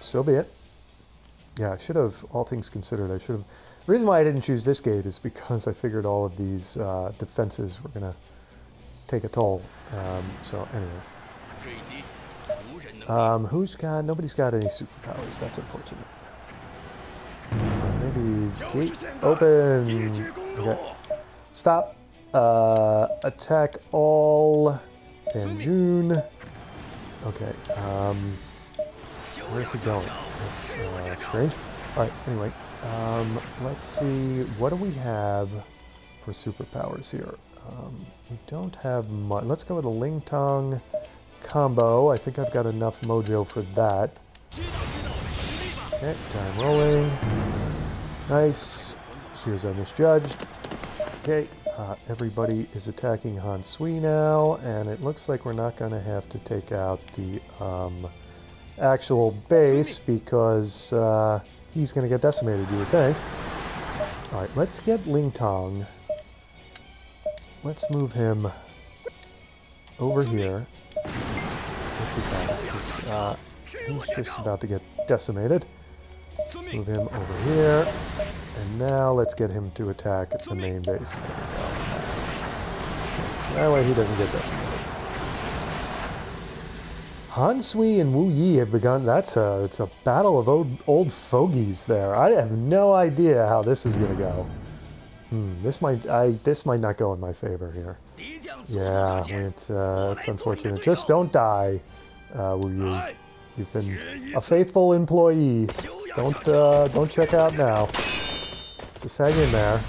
So be it. Yeah, I should have, all things considered, I should have... The reason why I didn't choose this gate is because I figured all of these uh, defenses were gonna take a toll. Um, so, anyway. Um, who's got... Nobody's got any superpowers. That's unfortunate. Maybe gate open. Okay. Stop. Uh, attack all. Panjun. Okay. Um, where's he going? That's uh, strange. Alright, anyway. Um, let's see. What do we have for superpowers here? Um, we don't have much. Let's go with a Ling Tong combo. I think I've got enough mojo for that. Okay, time rolling. Nice. Appears I misjudged. Okay, uh, everybody is attacking Han Sui now, and it looks like we're not going to have to take out the um, actual base because uh, he's going to get decimated, you would think. Alright, let's get Ling Tong. Let's move him over here. Uh, he's just about to get decimated. Let's move him over here. And now let's get him to attack the main base. There we go. Nice. So that way he doesn't get decimated. Han Sui and Wu Yi have begun. That's a it's a battle of old old fogies there. I have no idea how this is gonna go. Hmm, this might I this might not go in my favor here. Yeah, it's uh, it's unfortunate. Just don't die, uh, Wu Yi. You've been a faithful employee. Don't uh, don't check out now. Just hang in there.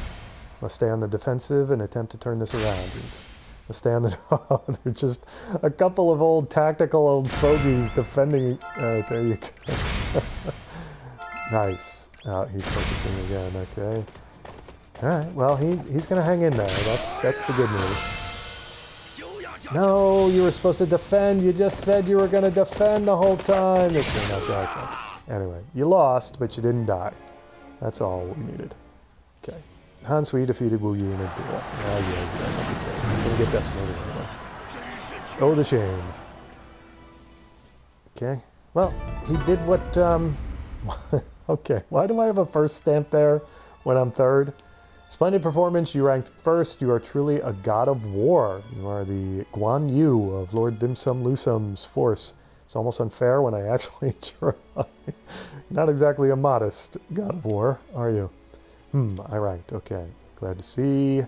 Must stay on the defensive and attempt to turn this around. Must stay on the. They're just a couple of old tactical old fogies defending. Uh, there you go. nice. Oh, he's focusing again. Okay. All right. Well, he he's gonna hang in there. That's that's the good news. No, you were supposed to defend. You just said you were to defend the whole time. This may not die. Anyway, you lost, but you didn't die. That's all we needed. Okay. Han Sui defeated Wu Yi in a duel. Ah, yeah, yeah, He's going to get decimated anyway. Oh, the shame. Okay. Well, he did what, um... okay, why do I have a first stamp there when I'm third? Splendid performance. You ranked first. You are truly a god of war. You are the Guan Yu of Lord Dim Sum Lusum's force. It's almost unfair when I actually try. Not exactly a modest god of war, are you? Hmm, I ranked. Okay. Glad to see.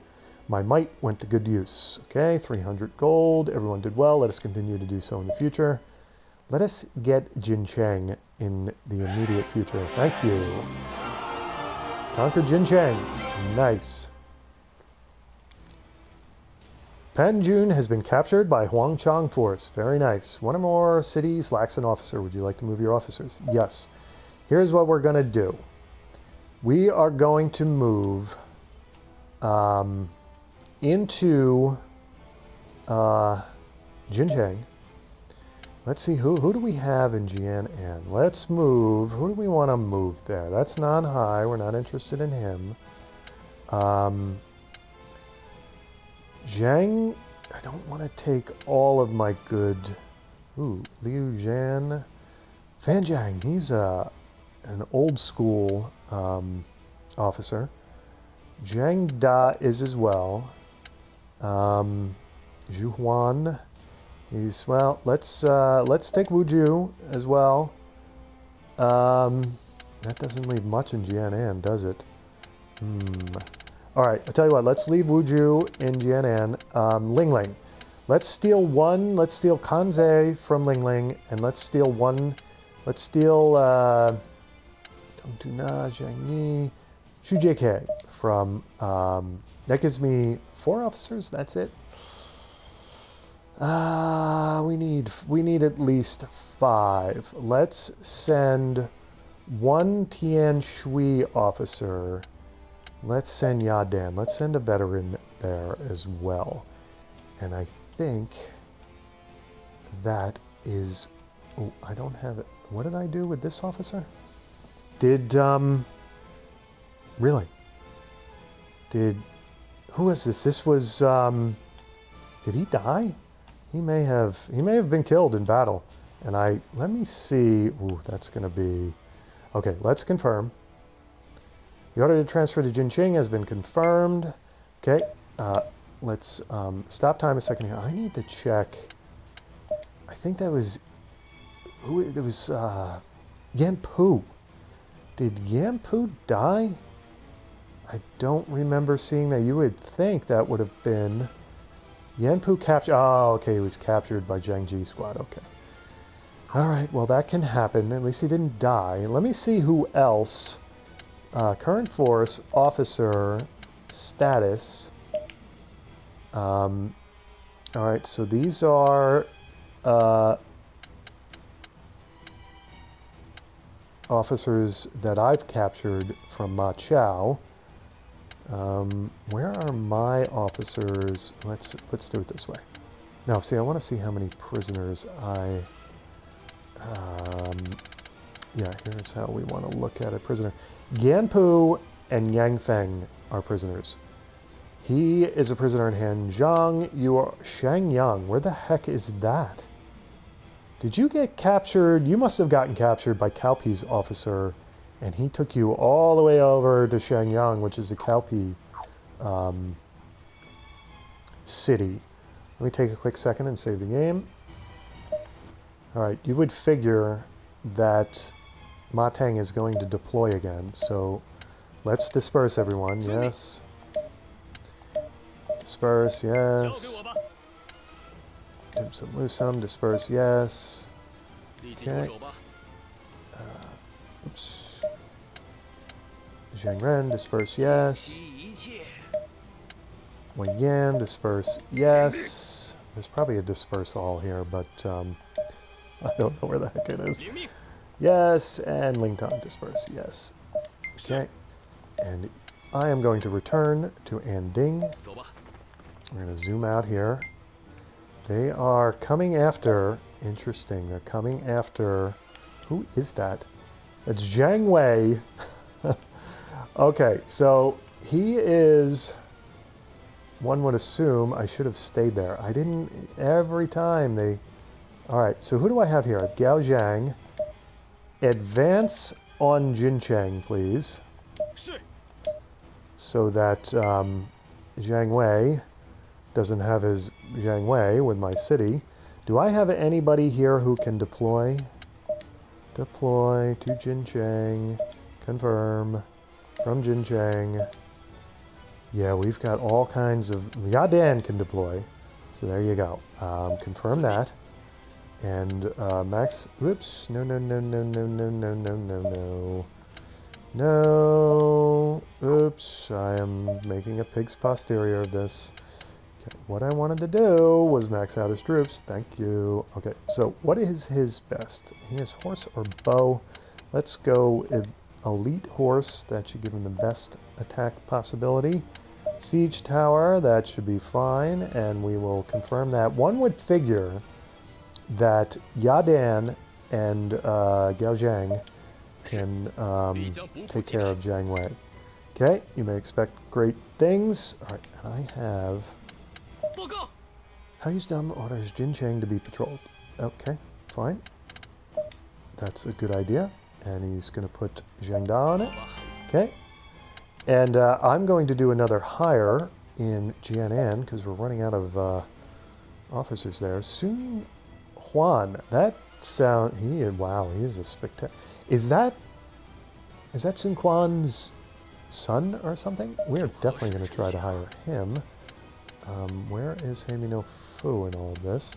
My might went to good use. Okay, 300 gold. Everyone did well. Let us continue to do so in the future. Let us get Jin Cheng in the immediate future. Thank you. Conquer Jin Cheng. Nice. Panjun has been captured by Huang Chang force. Very nice. One or more cities lacks an officer. Would you like to move your officers? Yes. Here's what we're going to do. We are going to move um, into uh, Jincheng. Let's see, who, who do we have in Jian'an? Let's move. Who do we want to move there? That's Nanhai. We're not interested in him. Um, Zhang, I don't want to take all of my good... Ooh, Liu Zhan. Fan he's a, an old school um, officer. Zhang Da is as well. Um, Zhu Huan, he's, well, let's, uh, let's take Wu Ju as well. Um, that doesn't leave much in Jian'an, does it? Hmm. Alright, I'll tell you what, let's leave Wuju in Jian'an. Um, Ling Ling. Let's steal one, let's steal Kanze from Ling Ling, and let's steal one, let's steal, uh, Tongtuna, Jiangni, Shujeke from, um, that gives me four officers, that's it. Ah, uh, we need, we need at least five. Let's send one Tian Shui officer Let's send Yadan. Let's send a veteran there as well. And I think that is... Oh, I don't have it. What did I do with this officer? Did, um... Really? Did... Who was this? This was, um... Did he die? He may have... He may have been killed in battle. And I... Let me see... Ooh, that's going to be... Okay, let's confirm. The order to transfer to Jincheng has been confirmed. Okay, uh, let's um, stop time a second here. I need to check. I think that was who? There was uh, Yan Pu. Did Yampu die? I don't remember seeing that. You would think that would have been Yanpu captured. Oh, okay, he was captured by Zhang Ji squad. Okay. All right, well, that can happen. At least he didn't die. Let me see who else. Uh, current force, officer, status. Um, all right, so these are uh, officers that I've captured from Ma Chao. Um, where are my officers? Let's let's do it this way. Now, see, I want to see how many prisoners I. Um, yeah, here's how we want to look at a prisoner. Yanpu and Yang Feng are prisoners. He is a prisoner in Hanzhong. You are Shangyang. Where the heck is that? Did you get captured? You must have gotten captured by Cao Pi's officer, and he took you all the way over to Shangyang, which is a Cao Pi um, city. Let me take a quick second and save the game. Alright, you would figure that Ma Teng is going to deploy again, so let's disperse everyone, yes. Disperse, yes. Dim Sum Lusum, disperse, yes. Okay. Uh, oops. Zhang Ren, disperse, yes. Wei Yan, disperse, yes. There's probably a disperse all here, but um, I don't know where the heck it is. Yes, and Ling Tong, disperse, yes. Okay. And I am going to return to Anding. We're going to zoom out here. They are coming after... Interesting. They're coming after... Who is that? It's Jiang Wei. okay, so he is... One would assume I should have stayed there. I didn't... Every time they... Alright, so who do I have here? I have Gao Zhang. Advance on Jincheng, please. So that um, Jiang Wei doesn't have his Zhang Wei with my city. Do I have anybody here who can deploy? Deploy to Jincheng. Confirm. From Jincheng. Yeah, we've got all kinds of... Yadan can deploy. So there you go. Um, confirm that. And uh, Max... Whoops. No, no, no, no, no, no, no, no, no, no. No. Oops. I am making a pig's posterior of this. Okay, what I wanted to do was max out his troops. Thank you. Okay, so what is his best? He has horse or bow. Let's go elite horse. That should give him the best attack possibility. Siege tower, that should be fine, and we will confirm that. One would figure that Yadan and uh, Gao Zhang can um, take care of Jiang Wei. Okay, you may expect great things. All right, I have Dam orders Jincheng to be patrolled. Okay, fine. That's a good idea. And he's going to put Zhang Da on it. Okay. And uh, I'm going to do another hire in Jianan because we're running out of uh, officers there. Sun Huan. That sound. He wow. He is a spectacular. Is that is that Sun Huan's son or something? We are definitely going to try to hire him. Um, where is Heimi no Fu in all of this?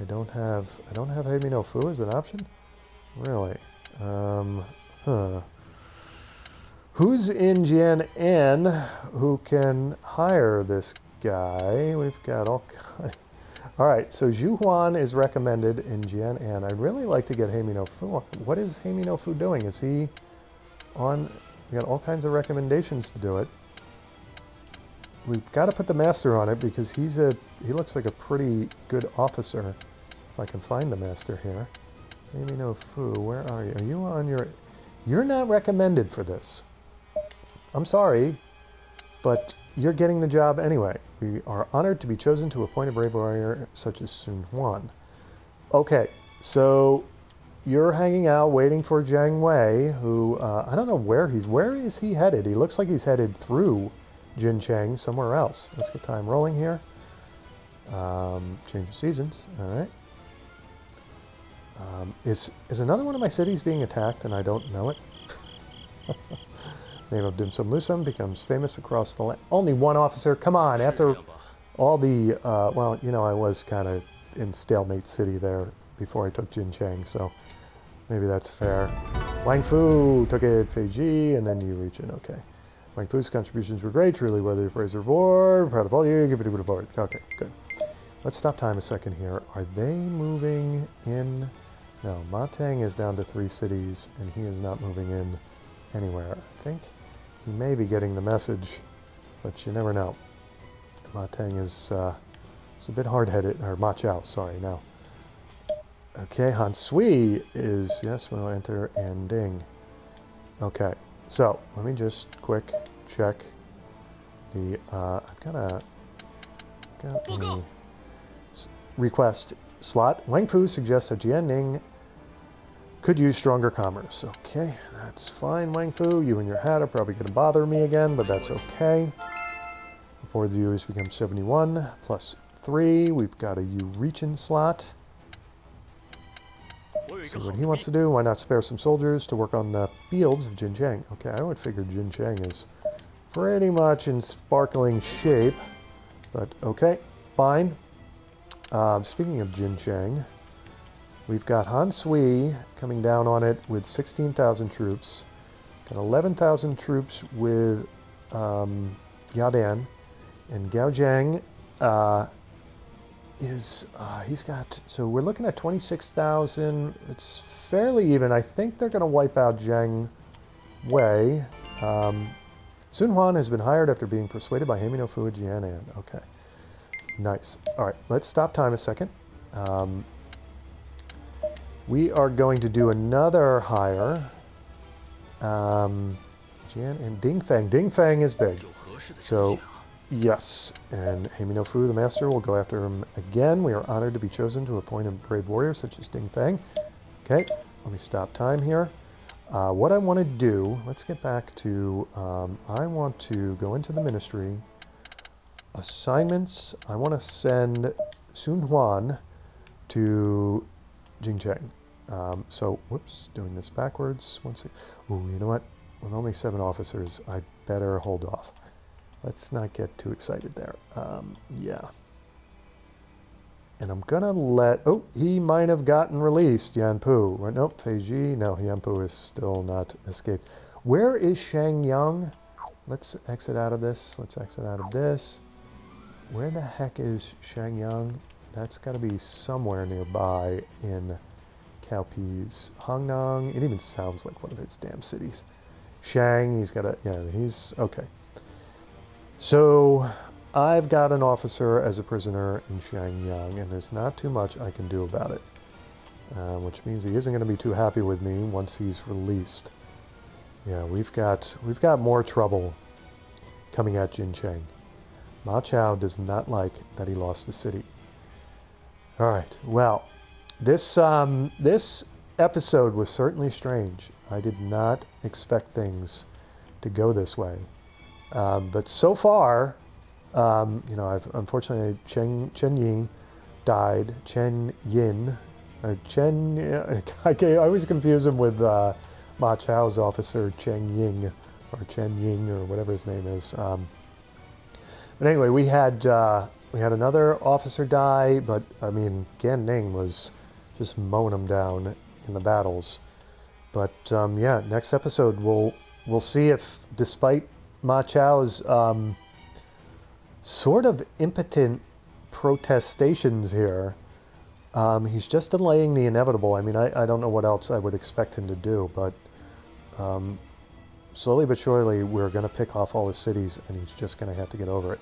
I don't have I don't have Heimi no Fu as an option? Really? Um, huh. Who's in Jian N who can hire this guy? We've got all kinds. All right, so Zhu Huan is recommended in Jian An. I'd really like to get Heimi no Fu. What is Heimi no Fu doing? Is he on? We got all kinds of recommendations to do it we've got to put the master on it because he's a he looks like a pretty good officer. If I can find the master here. Maybe no Fu, where are you? Are you on your... You're not recommended for this. I'm sorry, but you're getting the job anyway. We are honored to be chosen to appoint a brave warrior such as Sun Huan. Okay, so you're hanging out waiting for Jiang Wei, who, uh, I don't know where he's, where is he headed? He looks like he's headed through Jincheng somewhere else. Let's get time rolling here. Um, change of seasons. All right. Um, is is another one of my cities being attacked and I don't know it? Name of Dim Sum Lusum becomes famous across the land. Only one officer? Come on, after all the, uh, well, you know, I was kind of in Stalemate City there before I took Jincheng, so maybe that's fair. Wang Fu took it, Fei Ji, and then you reach it, okay. Wang Fu's contributions were great, truly worthy of praise or reward, proud of all you, give it a good award. Okay, good. Let's stop time a second here. Are they moving in? No, Ma Teng is down to three cities, and he is not moving in anywhere. I think he may be getting the message, but you never know. Ma Teng is uh, a bit hard-headed, or Ma Chao, sorry, now. Okay, Han Sui is, yes, we'll enter ending. Okay, so let me just quick check the, uh, I've got a, got a request slot. Wang Fu suggests that Jian Ning could use stronger commerce. Okay, that's fine, Wang Fu. You and your hat are probably going to bother me again, but that's okay. Before the viewers become 71, plus 3. We've got a Eurechen slot. See what he wants to do. Why not spare some soldiers to work on the fields of Jincheng? Okay, I would figure Jincheng is pretty much in sparkling shape. But okay, fine. Um, speaking of Jincheng, we've got Han Sui coming down on it with 16,000 troops. Got 11,000 troops with um, Yadan. And Gao Jiang uh, is, uh, he's got, so we're looking at 26,000. It's fairly even. I think they're going to wipe out Jiang Wei. Um, Sun Huan has been hired after being persuaded by Heimi no Fu Jianan. Okay. Nice. All right, let's stop time a second. Um, we are going to do another hire. Um, Jian and Ding Feng. Ding Feng is big. So Yes, and Heimi no Fu, the master, will go after him again. We are honored to be chosen to appoint a brave warrior such as Ding Feng. Okay, let me stop time here. Uh, what I want to do, let's get back to, um, I want to go into the ministry, assignments, I want to send Sun Huan to Jincheng. Um, so, whoops, doing this backwards. Once, ooh, you know what? With only seven officers, I better hold off. Let's not get too excited there. Um, yeah. And I'm going to let... Oh, he might have gotten released, Yanpu. Right, nope, Feiji. No, Yanpu is still not escaped. Where is Shang Yang? Let's exit out of this. Let's exit out of this. Where the heck is Shang Yang? That's got to be somewhere nearby in Caopi's. Hangnang. It even sounds like one of its damn cities. Shang, he's got a... Yeah, he's... Okay. So I've got an officer as a prisoner in Xiangyang, and there's not too much I can do about it. Uh, which means he isn't going to be too happy with me once he's released. Yeah, we've got we've got more trouble coming at Jincheng. Ma Chao does not like that he lost the city. All right, well, this um, this episode was certainly strange. I did not expect things to go this way. Um, but so far, um, you know, I've unfortunately Chen Chen Ying died. Chen Yin, uh, Chen. I, I always confuse him with uh, Ma Chao's officer Chen Ying or Chen Ying or whatever his name is. Um, but anyway, we had uh, we had another officer die, but I mean Gan Ning was just mowing them down in the battles. But um, yeah, next episode we'll we'll see if, despite Ma Chao's um, sort of impotent protestations here. Um, he's just delaying the inevitable. I mean, I, I don't know what else I would expect him to do, but um, slowly but surely we're going to pick off all his cities, and he's just going to have to get over it.